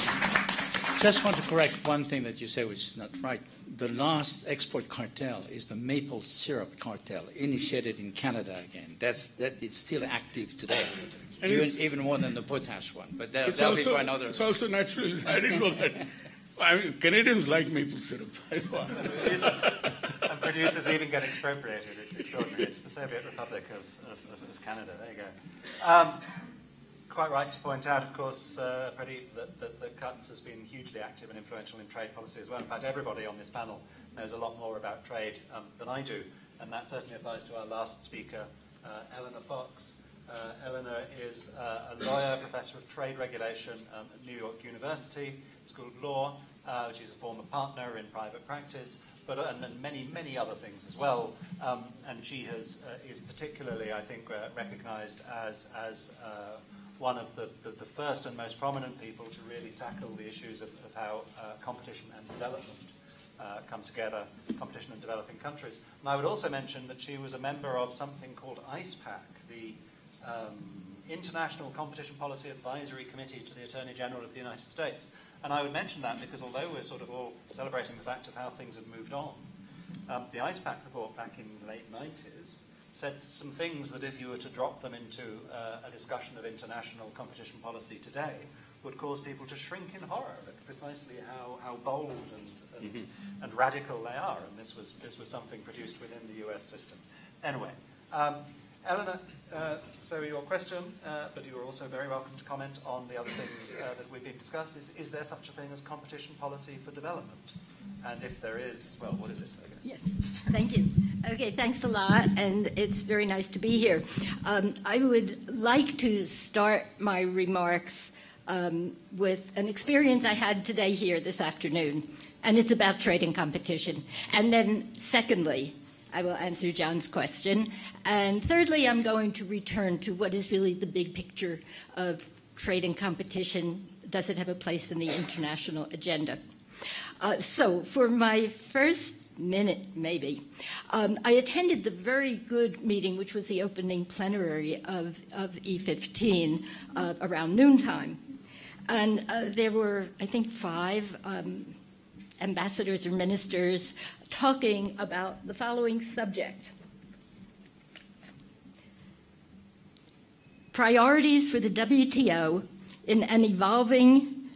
Just want to correct one thing that you say, which is not right. The last export cartel is the maple syrup cartel, initiated in Canada again. That's that it's still active today, even, even more than the potash one. But that, that'll also, be for another. It's also natural. I didn't know that. I mean, Canadians like maple syrup. and producers even get expropriated. It's extraordinary. It's the Soviet Republic of, of, of Canada. There you go. Um, quite right to point out, of course, uh, Pradeep, that, that, that Cuts has been hugely active and influential in trade policy as well. In fact, everybody on this panel knows a lot more about trade um, than I do, and that certainly applies to our last speaker, uh, Eleanor Fox. Uh, Eleanor is uh, a lawyer, professor of trade regulation um, at New York University School of Law. Uh, she's a former partner in private practice, but uh, and, and many, many other things as well. Um, and she has uh, is particularly, I think, uh, recognised as as one of the, the, the, first and most prominent people to really tackle the issues of, of how uh, competition and development uh, come together, competition in developing countries. And I would also mention that she was a member of something called ICPAC, the um, International Competition Policy Advisory Committee to the Attorney General of the United States. And I would mention that because although we're sort of all celebrating the fact of how things have moved on, um, the ICPAC report back in the late 90s said some things that if you were to drop them into uh, a discussion of international competition policy today would cause people to shrink in horror at precisely how, how bold and, and, mm-hmm. and radical they are. And this was, this was something produced within the US system. Anyway, um, Eleanor, uh, so your question, uh, but you are also very welcome to comment on the other things uh, that we've been discussed. Is, is there such a thing as competition policy for development? And if there is, well, what is it? Yes, thank you. Okay, thanks a lot, and it's very nice to be here. Um, I would like to start my remarks um, with an experience I had today here this afternoon, and it's about trading competition. And then, secondly, I will answer John's question. And thirdly, I'm going to return to what is really the big picture of trade and competition. Does it have a place in the international agenda? Uh, so, for my first minute, maybe, um, I attended the very good meeting, which was the opening plenary of, of E15 uh, around noontime. And uh, there were, I think, five um, ambassadors or ministers talking about the following subject Priorities for the WTO in an evolving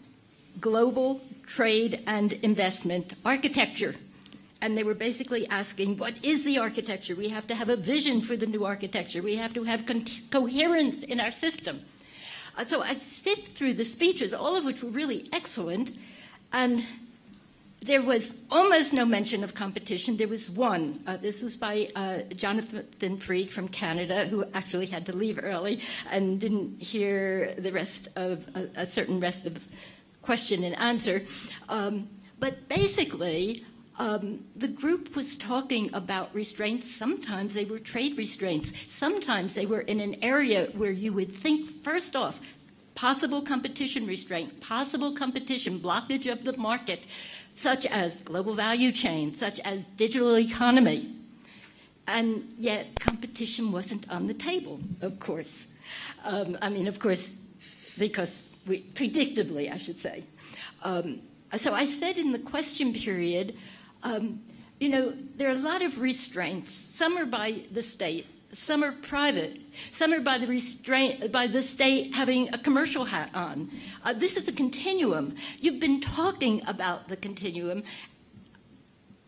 global trade and investment architecture. And they were basically asking, what is the architecture? We have to have a vision for the new architecture. We have to have co- coherence in our system. Uh, so I sit through the speeches, all of which were really excellent, and there was almost no mention of competition. There was one. Uh, this was by uh, Jonathan Fried from Canada, who actually had to leave early and didn't hear the rest of a, a certain rest of question and answer. Um, but basically, um, the group was talking about restraints. Sometimes they were trade restraints. Sometimes they were in an area where you would think, first off, possible competition restraint, possible competition, blockage of the market such as global value chain, such as digital economy. And yet, competition wasn't on the table, of course. Um, I mean, of course, because we, predictably, I should say. Um, so I said in the question period, um, you know, there are a lot of restraints. Some are by the state, some are private. Some are by the restraint by the state having a commercial hat on. Uh, this is a continuum. You've been talking about the continuum.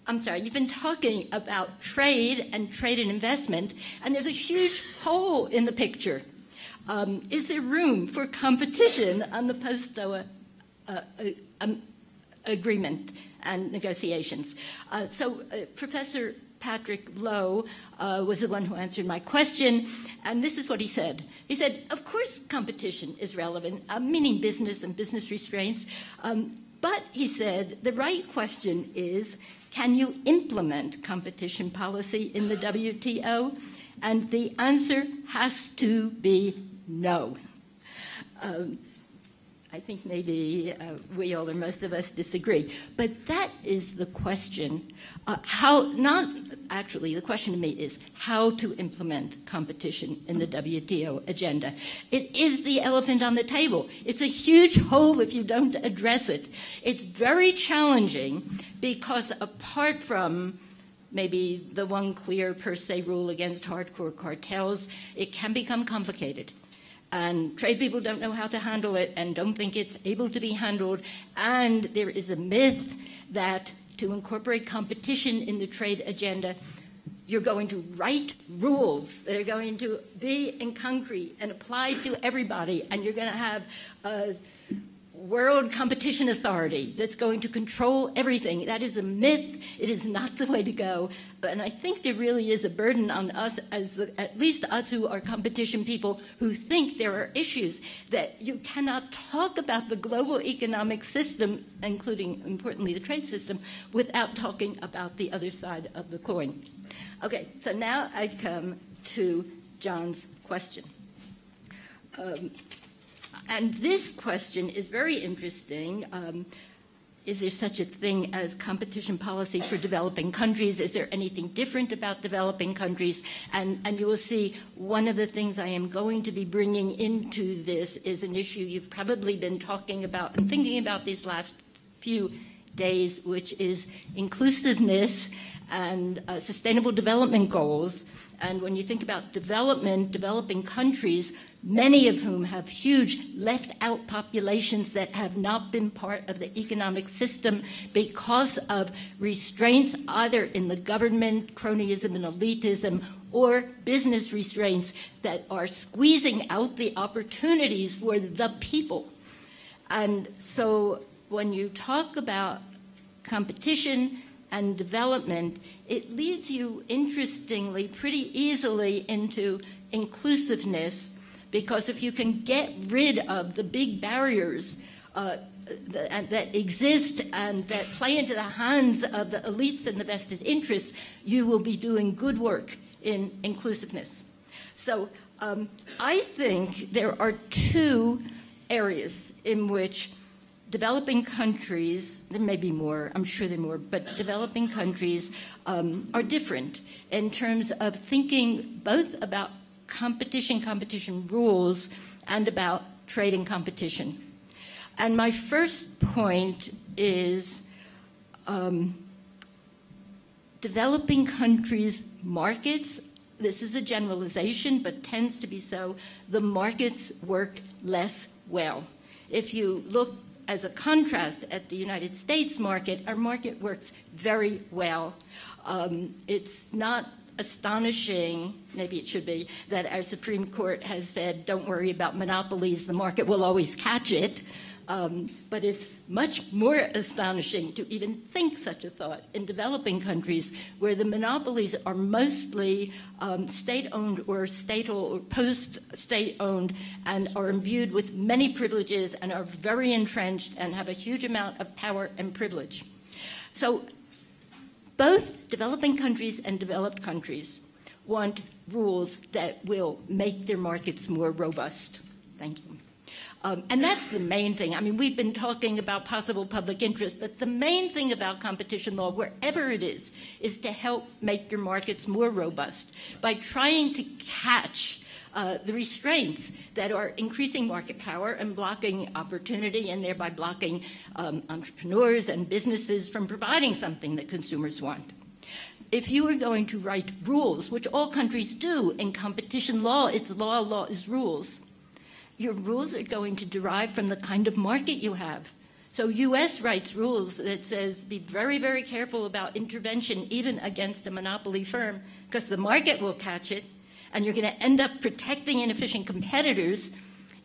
I'm sorry, you've been talking about trade and trade and investment, and there's a huge hole in the picture. Um, is there room for competition on the post Doha uh, uh, um, agreement and negotiations? Uh, so, uh, Professor Patrick Low uh, was the one who answered my question, and this is what he said. He said, Of course, competition is relevant, uh, meaning business and business restraints. Um, but he said, the right question is can you implement competition policy in the WTO? And the answer has to be no. Um, I think maybe uh, we all or most of us disagree. But that is the question. Uh, how, not actually, the question to me is how to implement competition in the WTO agenda. It is the elephant on the table. It's a huge hole if you don't address it. It's very challenging because apart from maybe the one clear per se rule against hardcore cartels, it can become complicated and trade people don't know how to handle it and don't think it's able to be handled. And there is a myth that to incorporate competition in the trade agenda, you're going to write rules that are going to be in concrete and applied to everybody, and you're going to have a world competition authority that's going to control everything. That is a myth. It is not the way to go. And I think there really is a burden on us, as the, at least us who are competition people, who think there are issues that you cannot talk about the global economic system, including importantly the trade system, without talking about the other side of the coin. Okay, so now I come to John's question. Um, and this question is very interesting. Um, is there such a thing as competition policy for developing countries? Is there anything different about developing countries? And, and you will see one of the things I am going to be bringing into this is an issue you've probably been talking about and thinking about these last few days, which is inclusiveness and uh, sustainable development goals. And when you think about development, developing countries, many of whom have huge left out populations that have not been part of the economic system because of restraints either in the government, cronyism and elitism, or business restraints that are squeezing out the opportunities for the people. And so when you talk about competition and development, it leads you, interestingly, pretty easily into inclusiveness because if you can get rid of the big barriers uh, that, exist and that play into the hands of the elites and the vested interests, you will be doing good work in inclusiveness. So um, I think there are two areas in which developing countries, there may be more, I'm sure there are more, but developing countries um, are different in terms of thinking both about competition, competition rules, and about trade and competition. And my first point is um, developing countries' markets. This is a generalization, but tends to be so. The markets work less well. If you look as a contrast at the United States market, our market works very well. Um, it's not astonishing, maybe it should be, that our Supreme Court has said, don't worry about monopolies, the market will always catch it. Um, but it's much more astonishing to even think such a thought in developing countries where the monopolies are mostly um, state owned or or post state owned and are imbued with many privileges and are very entrenched and have a huge amount of power and privilege. So both developing countries and developed countries want rules that will make their markets more robust. Thank you. Um, and that's the main thing. I mean, we've been talking about possible public interest, but the main thing about competition law, wherever it is, is to help make your markets more robust by trying to catch uh, the restraints that are increasing market power and blocking opportunity and thereby blocking um, entrepreneurs and businesses from providing something that consumers want. If you are going to write rules, which all countries do in competition law, it's law, law is rules, your rules are going to derive from the kind of market you have. So U.S. writes rules that says be very, very careful about intervention even against a monopoly firm because the market will catch it and you're going to end up protecting inefficient competitors.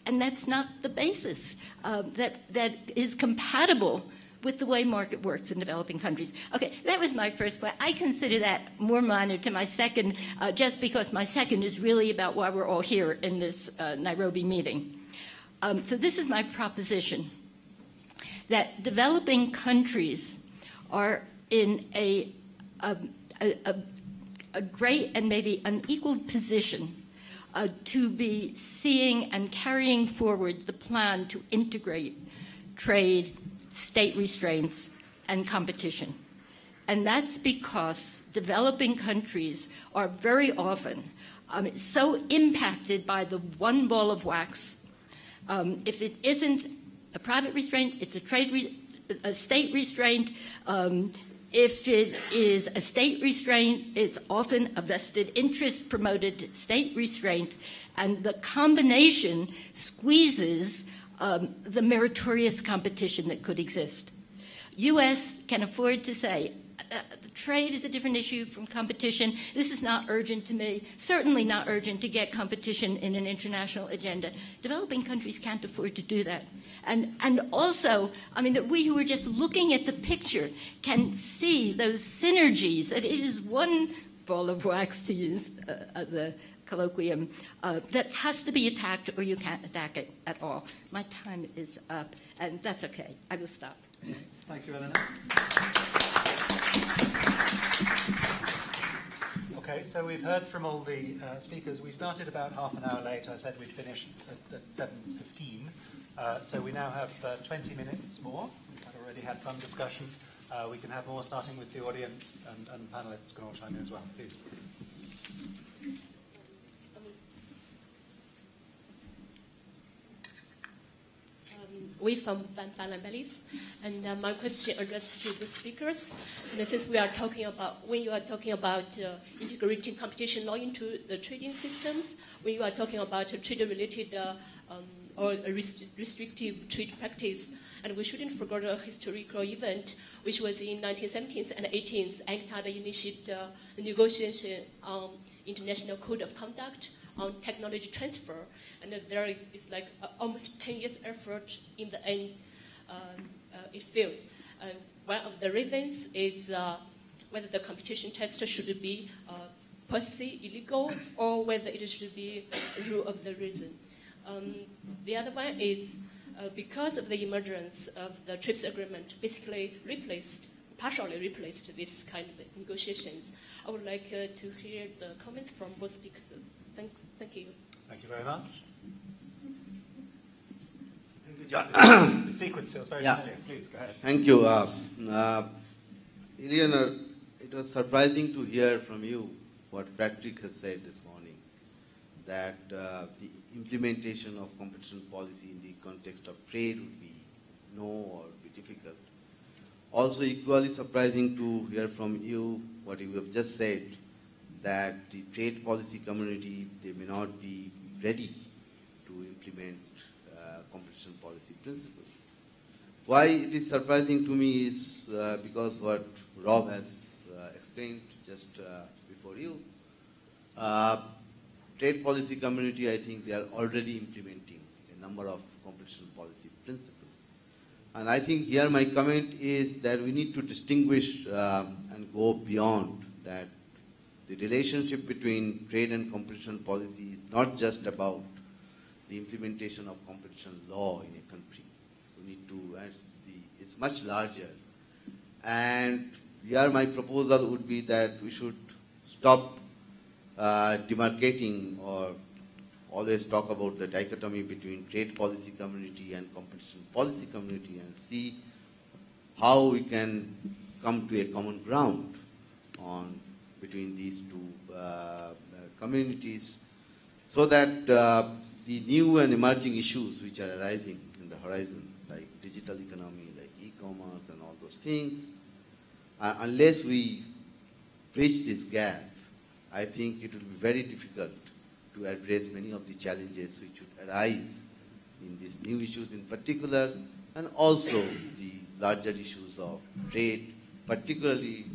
And that's not the basis uh, that, that is compatible with the way market works in developing countries. Okay, that was my first point. I consider that more minor to my second, uh, just because my second is really about why we're all here in this uh, Nairobi meeting. Um, so this is my proposition that developing countries are in a, a, a, a great and maybe unequal position uh, to be seeing and carrying forward the plan to integrate trade, state restraints, and competition. And that's because developing countries are very often um, so impacted by the one ball of wax. Um, if it isn't a private restraint, it's a trade re- a state restraint. Um, if it is a state restraint, it's often a vested interest promoted state restraint, and the combination squeezes um, the meritorious competition that could exist. U.S. can afford to say, uh, trade is a different issue from competition. This is not urgent to me, certainly not urgent to get competition in an international agenda. Developing countries can't afford to do that. And, and also, I mean, that we who are just looking at the picture can see those synergies, that it is one ball of wax, to use uh, uh, the colloquium, uh, that has to be attacked or you can't attack it at all. My time is up, and that's okay. I will stop. Thank you, Eleanor. Okay, so we've heard from all the uh, speakers. We started about half an hour late. I said we'd finish at, at 7.15. Uh, so we now have uh, 20 minutes more. We've already had some discussion. Uh, we can have more starting with the audience and, and panelists can all chime in as well. Please. We from Balanbelis. And uh, my question addressed to the speakers. And since we are talking about, when you are talking about uh, integrating competition law into the trading systems, when you are talking about a trade-related uh, um, or rest- restrictive trade practice, and we shouldn't forget a historical event, which was in 1970s and 18s, UNCTAD initiated uh, negotiation on International Code of Conduct on technology transfer, and there is, like uh, almost 10 years effort in the end um, uh, it failed. Uh, one of the reasons is whether the competition test should be per se illegal or whether it should be rule of the reason. Um, the other one is uh, because of the emergence of the TRIPS agreement, basically replaced, partially replaced this kind of negotiations. I would like uh, to hear the comments from both speakers. Thank, thank you. Thank you very much. Thank you, John. the sequence feels very yeah. familiar. Please, go ahead. Thank you. Uh, uh, Eleanor, it was surprising to hear from you what Patrick has said this morning, that uh, the implementation of competition policy in the context of trade would be no or be difficult. Also equally surprising to hear from you what you have just said, that the trade policy community, they may not be ready to implement uh, competition policy principles. Why it is surprising to me is uh, because what Rob has uh, explained just uh, before you. Uh, trade policy community, I think they are already implementing a number of competition policy principles. And I think here my comment is that we need to distinguish um, and go beyond that the relationship between trade and competition policy is not just about the implementation of competition law in a country. We need to, it's, the, it's much larger. And here my proposal would be that we should stop uh, demarcating or always talk about the dichotomy between trade policy community and competition policy community and see how we can come to a common ground on between these two uh, communities so that uh, the new and emerging issues which are arising in the horizon, like digital economy, like e-commerce and all those things, uh, unless we bridge this gap, I think it will be very difficult to address many of the challenges which would arise in these new issues, in particular and also the larger issues of trade, particularly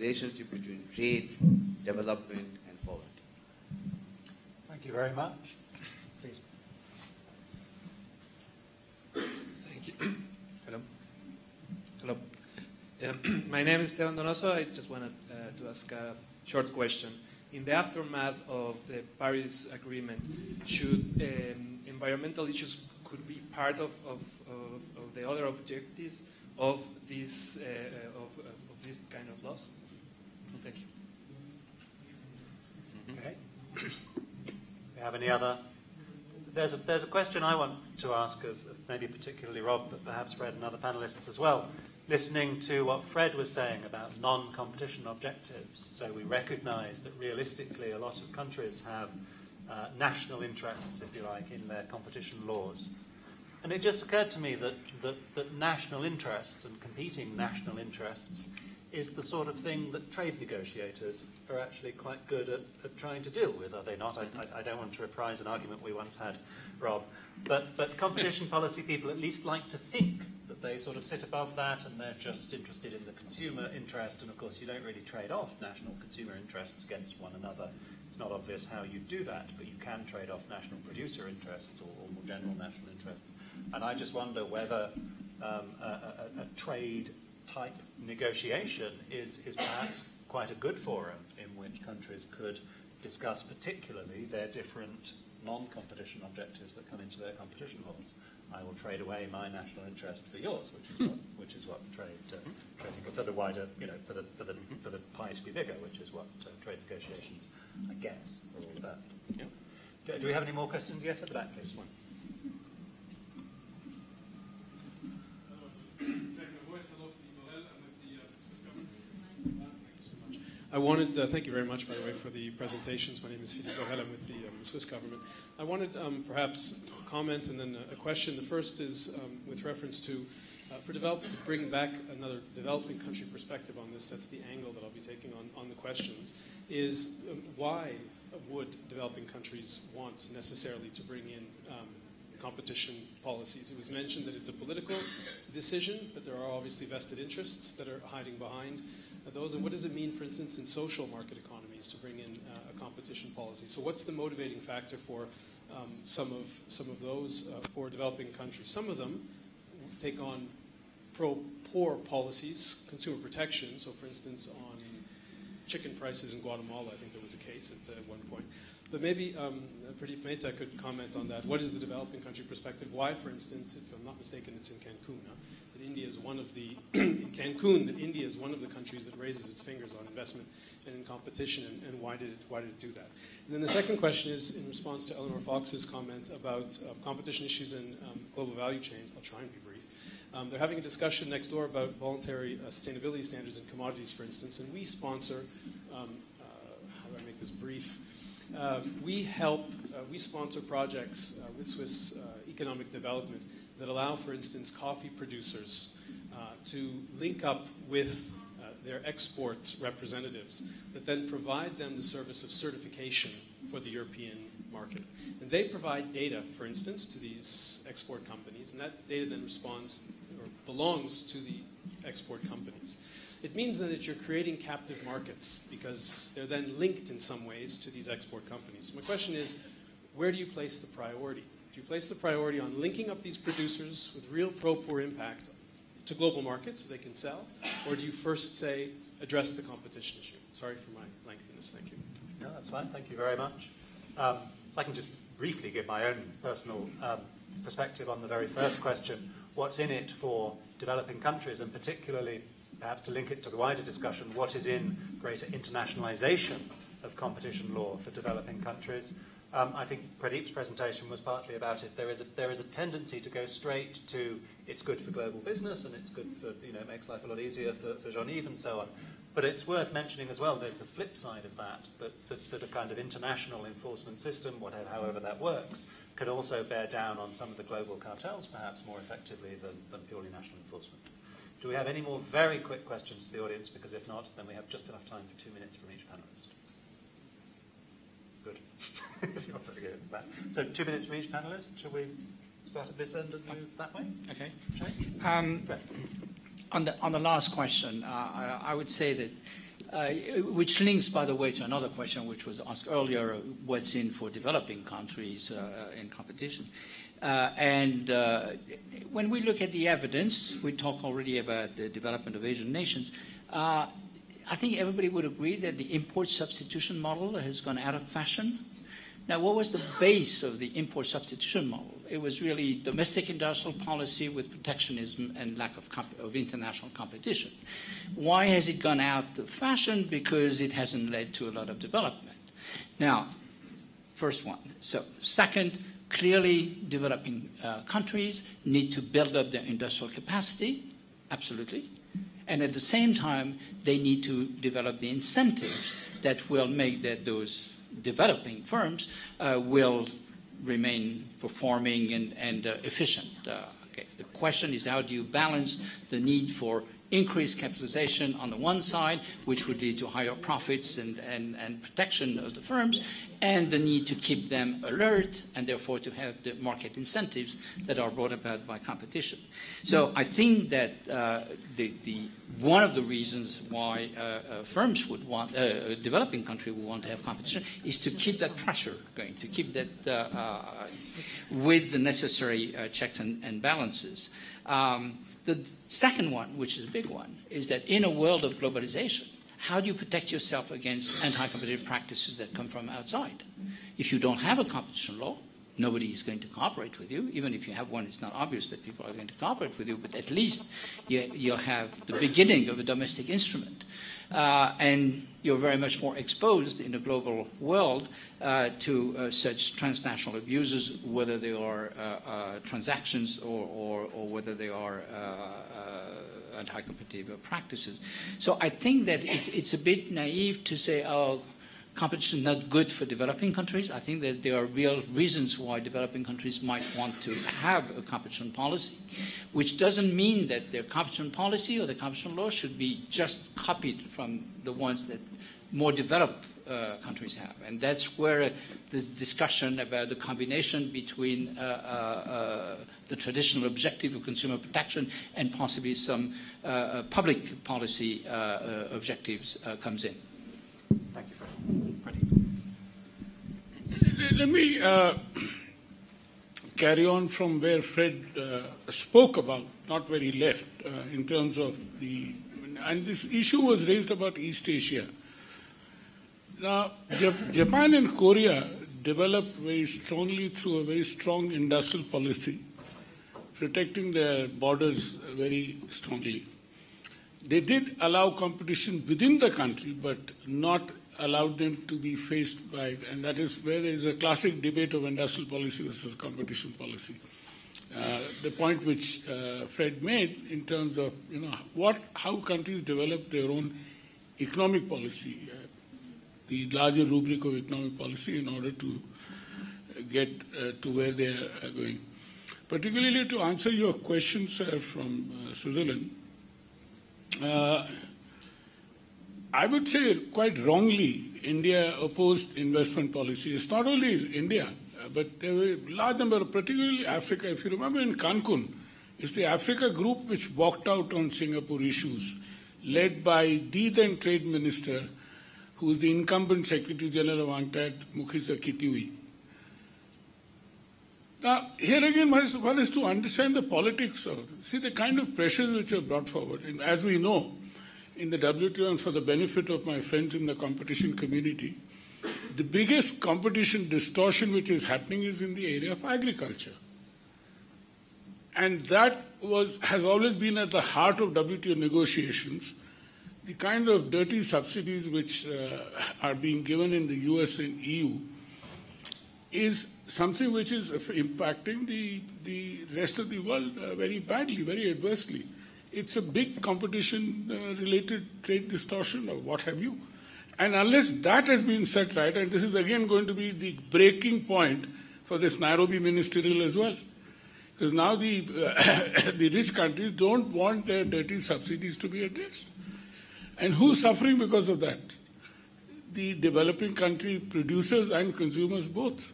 relationship between trade, development, and poverty. Thank you very much. Please. Thank you. Hello. Hello. Um, my name is Esteban Donoso. I just wanted uh, to ask a short question. In the aftermath of the Paris Agreement, should um, environmental issues could be part of, of, of, of the other objectives of this uh, uh of, of this kind of laws? Thank you. Okay. we have any other? There's a, there's a question I want to ask of, of maybe particularly Rob, but perhaps Fred and other panelists as well. Listening to what Fred was saying about non competition objectives, so we recognize that realistically a lot of countries have uh, national interests, if you like, in their competition laws. And it just occurred to me that, that, that national interests and competing national interests is the sort of thing that trade negotiators are actually quite good at, at trying to deal with, are they not? I, I, I, don't want to reprise an argument we once had, Rob. But, but competition policy people at least like to think that they sort of sit above that and they're just interested in the consumer interest. And of course, you don't really trade off national consumer interests against one another. It's not obvious how you do that, but you can trade off national producer interests or, or more general national interests. And I just wonder whether um, a, a, a, trade type negotiation is, is perhaps quite a good forum in which countries could discuss particularly their different non-competition objectives that come into their competition laws. I will trade away my national interest for yours, which is what, which is what trade, uh, trading for the wider, you know, for the, for the, for the pie to be bigger, which is what uh, trade negotiations I guess, are all about. Yeah. Do, do we have any more questions? Yes, at the back, please. One. I wanted, uh, thank you very much, by the way, for the presentations. My name is Philippe Borel. I'm with the um, Swiss government. I wanted um, perhaps a comment and then a, a question. The first is um, with reference to, uh, for develop, to bring back another developing country perspective on this. That's the angle that I'll be taking on, on the questions is um, why would developing countries want necessarily to bring in um, competition policies? It was mentioned that it's a political decision, but there are obviously vested interests that are hiding behind those. And what does it mean, for instance, in social market economies to bring in uh, a competition policy? So, what's the motivating factor for um, some of some of those uh, for developing countries? Some of them take on pro poor policies, consumer protection. So, for instance, on chicken prices in Guatemala. I think there was a case at uh, one point. But maybe um, Pradeep Mehta could comment on that. What is the developing country perspective? Why, for instance, if I'm not mistaken, it's in Cancun, huh? India is one of the, Cancun, that India is one of the countries that raises its fingers on investment and in competition, and, and why, did it, why did it do that? And then the second question is in response to Eleanor Fox's comment about uh, competition issues in um, global value chains. I'll try and be brief. Um, they're having a discussion next door about voluntary uh, sustainability standards in commodities, for instance, and we sponsor, um, uh, how do I make this brief? Um, we help, uh, we sponsor projects uh, with Swiss uh, economic development that allow, for instance, coffee producers uh, to link up with their export representatives that then provide them the service of certification for the European market. And they provide data, for instance, to these export companies, and that data then responds or belongs to the export companies. It means then that you're creating captive markets because they're then linked in some ways to these export companies. So My question is, where do you place the priority? Do you place the priority on linking up these producers with real pro-poor impact to global markets so they can sell? Or do you first say, address the competition issue? Sorry for my lengthiness. Thank you. No, that's fine. Thank you very much. Um, I can just briefly give my own personal um, perspective on the very first question what's in it for developing countries, and particularly, perhaps to link it to the wider discussion, what is in greater internationalization of competition law for developing countries. Um, I think Pradeep's presentation was partly about it. There is, a, there is a tendency to go straight to it's good for global business and it's good for, you know, it makes life a lot easier for, for Jean-Yves and so on. But it's worth mentioning as well, there's the flip side of that, that, that, that a kind of international enforcement system, whatever, however that works, could also bear down on some of the global cartels perhaps more effectively than, than purely national enforcement. Do we have any more very quick questions to the audience? Because if not, then we have just enough time for two minutes from each panelist. Good. if you're very good at that. So two minutes for each panelist. Shall we start at this end and move that way. Okay. Um, on the on the last question, uh, I, I, would say that, uh, which links, by the way, to another question which was asked earlier: what's in for developing countries uh, in competition? Uh, and uh, when we look at the evidence, we talk already about the development of Asian nations. Uh, I think everybody would agree that the import substitution model has gone out of fashion. Now, what was the base of the import substitution model? It was really domestic industrial policy with protectionism and lack of, of international competition. Why has it gone out of fashion? Because it hasn't led to a lot of development. Now, first one. So, second, clearly developing uh, countries need to build up their industrial capacity, absolutely. And at the same time, they need to develop the incentives that will make that those developing firms uh, will remain performing and, and uh, efficient. Uh, okay. The question is how do you balance the need for increased capitalization on the one side, which would lead to higher profits and, and, and protection of the firms, and the need to keep them alert and therefore to have the market incentives that are brought about by competition. So I think that uh, the, the, one of the reasons why uh, uh, firms would want, uh, a developing country would want to have competition is to keep that pressure going, to keep that uh, uh, with the necessary checks and, and balances. Um, the second one, which is a big one, is that in a world of globalization, how do you protect yourself against anti-competitive practices that come from outside? If you don't have a competition law, nobody is going to cooperate with you. Even if you have one, it's not obvious that people are going to cooperate with you, but at least you, will have the beginning of a domestic instrument. Uh, and you're very much more exposed in the global world uh, to uh, such transnational abuses, whether they are uh, uh, transactions or, or, or, whether they are uh, anti-competitive practices. So I think that it's, it's a bit naive to say, oh, competition is not good for developing countries. I think that there are real reasons why developing countries might want to have a competition policy, which doesn't mean that their competition policy or the competition law should be just copied from the ones that more developed uh, countries have. And that's where uh, this discussion about the combination between uh, uh, uh the traditional objective of consumer protection and possibly some uh, public policy objectives comes in. Thank you. Let me uh, carry on from where Fred uh, spoke about, not where he left, uh, in terms of the. And this issue was raised about East Asia. Now, Japan and Korea developed very strongly through a very strong industrial policy, protecting their borders very strongly. They did allow competition within the country, but not allowed them to be faced by, and that is where there is a classic debate of industrial policy versus competition policy. Uh, the point which uh, Fred made in terms of you know what how countries develop their own economic policy, uh, the larger rubric of economic policy in order to get uh, to where they are uh, going. Particularly to answer your question, sir, from uh, Switzerland. I would say quite wrongly, India opposed investment policy. It's not only India, uh, but there were a large number, particularly Africa. If you remember in Cancun, it's the Africa group which walked out on Singapore issues, led by the then trade minister, who is the incumbent Secretary General of UNCTAD, Mukhisa Kituyi. Now, here again, one is to understand the politics of, see the kind of pressures which are brought forward. And as we know, in the WTO and for the benefit of my friends in the competition community, the biggest competition distortion which is happening is in the area of agriculture. And that was, has always been at the heart of WTO negotiations. The kind of dirty subsidies which uh, are being given in the US and EU is something which is impacting the, the rest of the world uh, very badly, very adversely it's a big competition uh, related trade distortion or what have you. And unless that has been set right, and this is again going to be the breaking point for this Nairobi ministerial as well. Because now the, uh, the rich countries don't want their dirty subsidies to be addressed. And who's suffering because of that? The developing country producers and consumers both.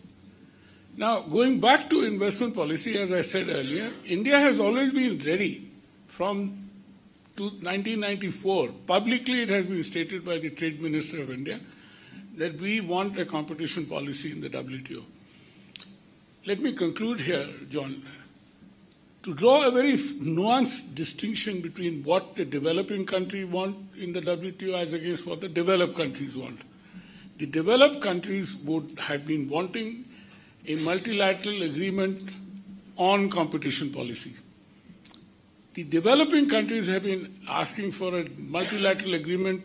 Now, going back to investment policy, as I said earlier, India has always been ready from 1994. Publicly, it has been stated by the Trade Minister of India that we want a competition policy in the WTO. Let me conclude here, John. To draw a very nuanced distinction between what the developing country want in the WTO as against what the developed countries want. The developed countries would have been wanting a multilateral agreement on competition policy. The developing countries have been asking for a multilateral agreement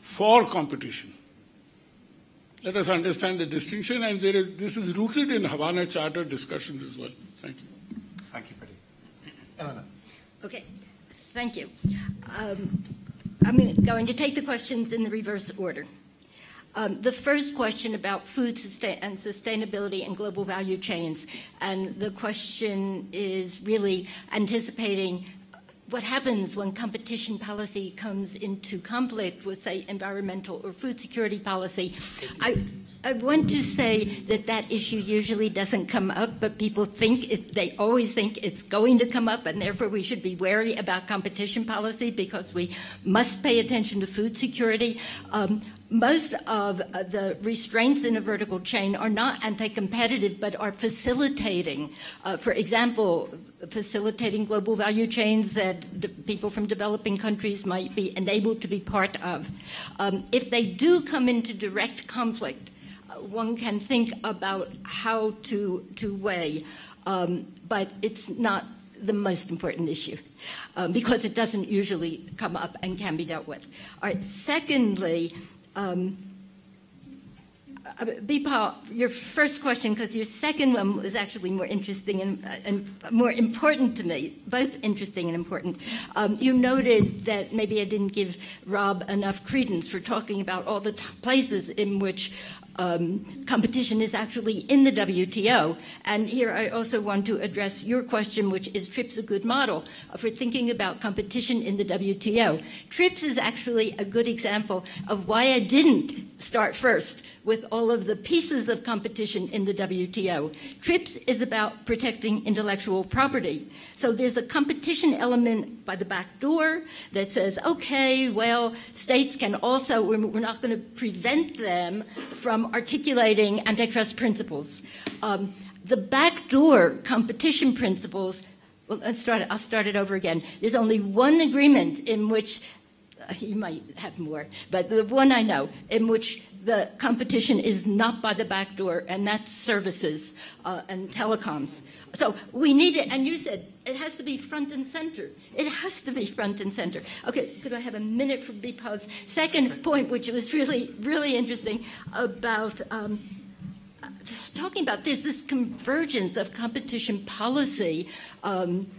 for competition. Let us understand the distinction, and there is, this is rooted in Havana Charter discussions as well. Thank you. Thank you, Freddie. Eleanor. Okay, thank you. Um, I'm going to take the questions in the reverse order. Um, the first question about food and sustainability and global value chains, and the question is really anticipating what happens when competition policy comes into conflict with, say, environmental or food security policy. I, I want to say that that issue usually doesn't come up, but people think it, they always think it's going to come up, and therefore we should be wary about competition policy because we must pay attention to food security. Um, most of the restraints in a vertical chain are not anti competitive but are facilitating, uh, for example, facilitating global value chains that people from developing countries might be enabled to be part of. Um, if they do come into direct conflict, uh, one can think about how to, to weigh, um, but it's not the most important issue um, because it doesn't usually come up and can be dealt with. All right, secondly, um, uh, Bipul, your first question, because your second one was actually more interesting and, uh, and, more important to me, both interesting and important. Um, you noted that maybe I didn't give Rob enough credence for talking about all the places in which um, competition is actually in the WTO. And here I also want to address your question, which is TRIPS a good model for thinking about competition in the WTO? TRIPS is actually a good example of why I didn't start first with all of the pieces of competition in the WTO. TRIPS is about protecting intellectual property. So there's a competition element by the back door that says, okay, well, states can also, we're, not going to prevent them from articulating antitrust principles. Um, the backdoor competition principles well, let's start, I'll start it over again. There's only one agreement in which, you might have more, but the one I know, in which the competition is not by the back door, and that's services uh, and telecoms. So we need it, and you said it has to be front and center. It has to be front and center. Okay, could I have a minute for Bipul's second point, which was really, really interesting about um, talking about there's this convergence of competition policy. Um,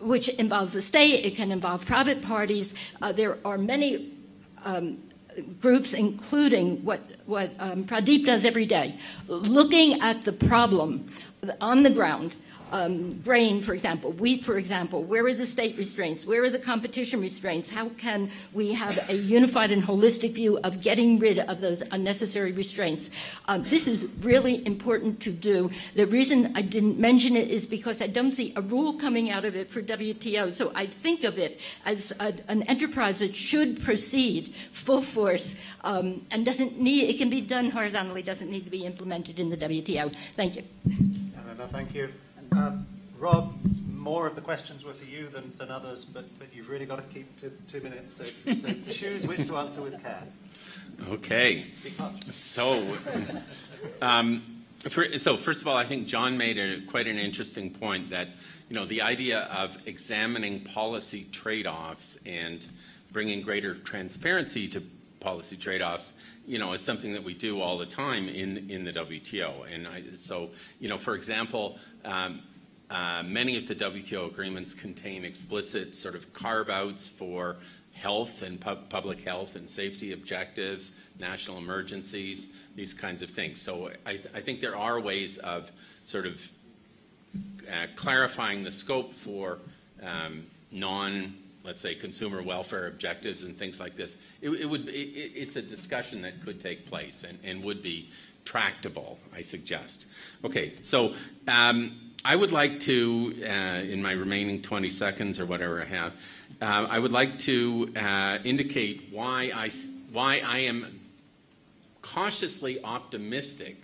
which involves the state, it can involve private parties. Uh, there are many um, groups, including what, what um, Pradeep does every day, looking at the problem on the ground um, grain, for example, wheat, for example, where are the state restraints? Where are the competition restraints? How can we have a unified and holistic view of getting rid of those unnecessary restraints? Um, this is really important to do. The reason I didn't mention it is because I don't see a rule coming out of it for WTO. So I think of it as a, an enterprise that should proceed full force um, and doesn't need, it can be done horizontally, doesn't need to be implemented in the WTO. Thank you. thank you. Um, Rob, more of the questions were for you than, than others, but, but you've really got to keep to two minutes. So, so choose which to answer with care. Okay. So, um, for, so first of all, I think John made a, quite an interesting point that you know the idea of examining policy trade-offs and bringing greater transparency to policy trade-offs, you know, is something that we do all the time in in the WTO. And I, so, you know, for example, um, uh, many of the WTO agreements contain explicit sort of carve-outs for health and public health and safety objectives, national emergencies, these kinds of things. So I, th- I think there are ways of sort of uh, clarifying the scope for um, non, let's say, consumer welfare objectives and things like this. It, it would, it, it's a discussion that could take place and, and would be tractable, I suggest. Okay, so um, I would like to, uh, in my remaining 20 seconds or whatever I have, uh, I would like to uh, indicate why I, why I am cautiously optimistic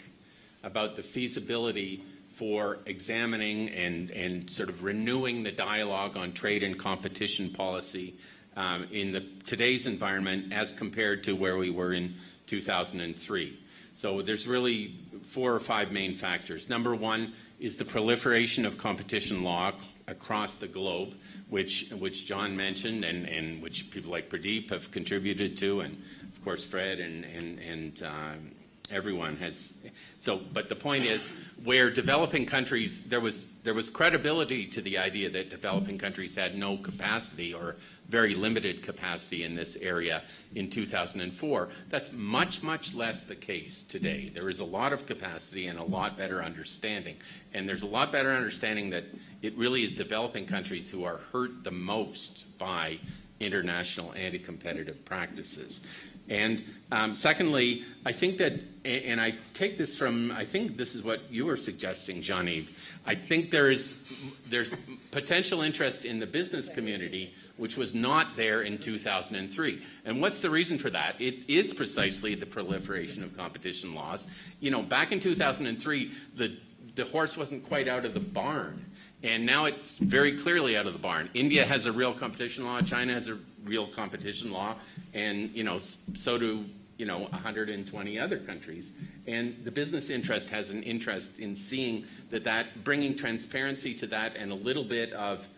about the feasibility for examining and, and sort of renewing the dialogue on trade and competition policy um, in the, today's environment as compared to where we were in 2003. So there's really four or five main factors. Number one is the proliferation of competition law across the globe, which, which John mentioned and, and which people like Pradeep have contributed to, and of course Fred and, and, and um, everyone has. So, but the point is, where developing countries, there was there was credibility to the idea that developing countries had no capacity or very limited capacity in this area in 2004. That's much much less the case today. There is a lot of capacity and a lot better understanding, and there's a lot better understanding that it really is developing countries who are hurt the most by international anti-competitive practices. And um, secondly, I think that, and I take this from, I think this is what you were suggesting, Jean-Yves. I think there is, there's potential interest in the business community which was not there in 2003. And what's the reason for that? It is precisely the proliferation of competition laws. You know, back in 2003, the, the horse wasn't quite out of the barn. And now it's very clearly out of the barn. India has a real competition law. China has a real competition law, and you know, so do you know 120 other countries. And the business interest has an interest in seeing that that bringing transparency to that and a little bit of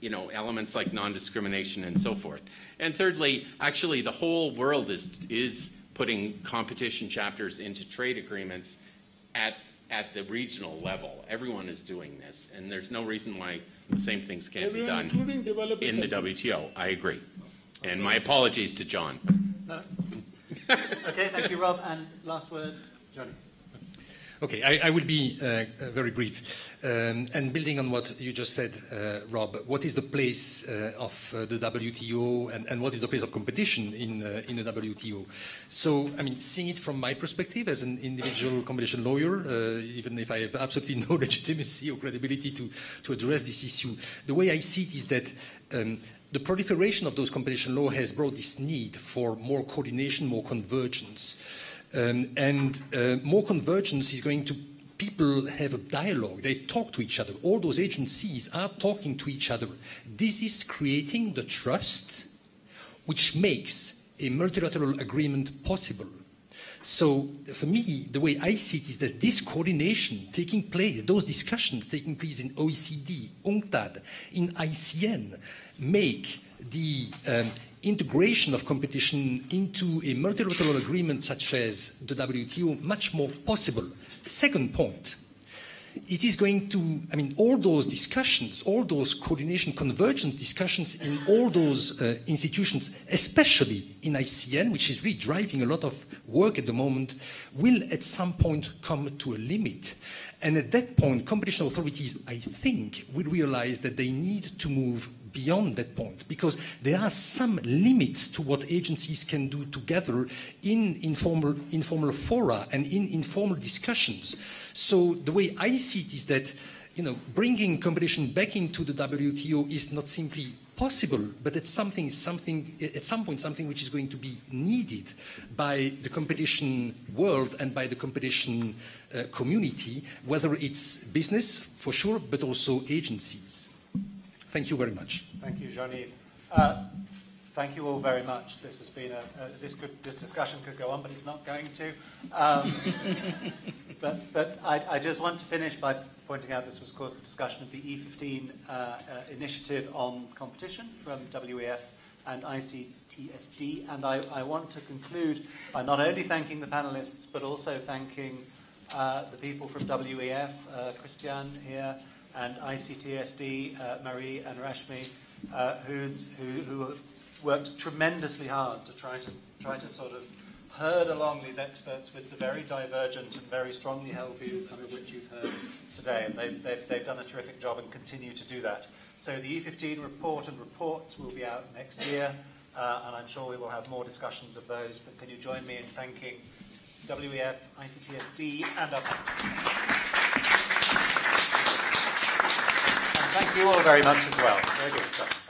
you know elements like non-discrimination and so forth. And thirdly, actually, the whole world is is putting competition chapters into trade agreements at at the regional level. Everyone is doing this, and there's no reason why the same things can't Everyone, be done in the. WTO. I agree. And my apologies to John. No. Okay, thank you, Rob. And last word, Jean-Yves. Okay, I, I will be uh, uh, very brief. Um, and building on what you just said, uh, Rob, what is the place uh, of uh, the WTO and, and, what is the place of competition in, uh, in the WTO? So, I mean, seeing it from my perspective as an individual competition lawyer, even if I have absolutely no legitimacy or credibility to, to address this issue, the way I see it is that um, the proliferation of those competition law has brought this need for more coordination, more convergence. Um, and uh, more convergence is going to people have a dialogue, they talk to each other. All those agencies are talking to each other. This is creating the trust which makes a multilateral agreement possible. So, for me, the way I see it is that this coordination taking place, those discussions taking place in OECD, UNCTAD, in ICN, make the um, integration of competition into a multilateral agreement such as the WTO much more possible. Second point, it is going to, I mean, all those discussions, all those coordination, convergence discussions in all those uh, institutions, especially in ICN, which is really driving a lot of work at the moment, will at some point come to a limit. And at that point, competition authorities, I think, will realize that they need to move beyond that point because there are some limits to what agencies can do together in informal, informal fora and in informal discussions. So the way I see it is that you know, bringing competition back into the WTO is not simply possible, but it's something, something, at some point, something which is going to be needed by the competition world and by the competition uh, community, whether it's business, for sure, but also agencies. Thank you very much. Thank you, Jean-Yves. Uh, thank you all very much. This has been a, uh, this, could, this discussion could go on, but it's not going to. Um, but but I, I, just want to finish by pointing out this was, of course, the discussion of the E15 uh, uh initiative on competition from WEF and ICTSD. And I, I, want to conclude by not only thanking the panelists, but also thanking uh, the people from WEF, uh, Christian here, and ICTSD, uh, Marie and Rashmi, uh, who's, who, who worked tremendously hard to try to try to sort of herd along these experts with the very divergent and very strongly held views, some of which you've heard today, and they've, they've, they've done a terrific job and continue to do that. So the E15 report and reports will be out next year, uh, and I'm sure we will have more discussions of those, but can you join me in thanking WEF, ICTSD, and others. And thank you all very much as well. Very good stuff.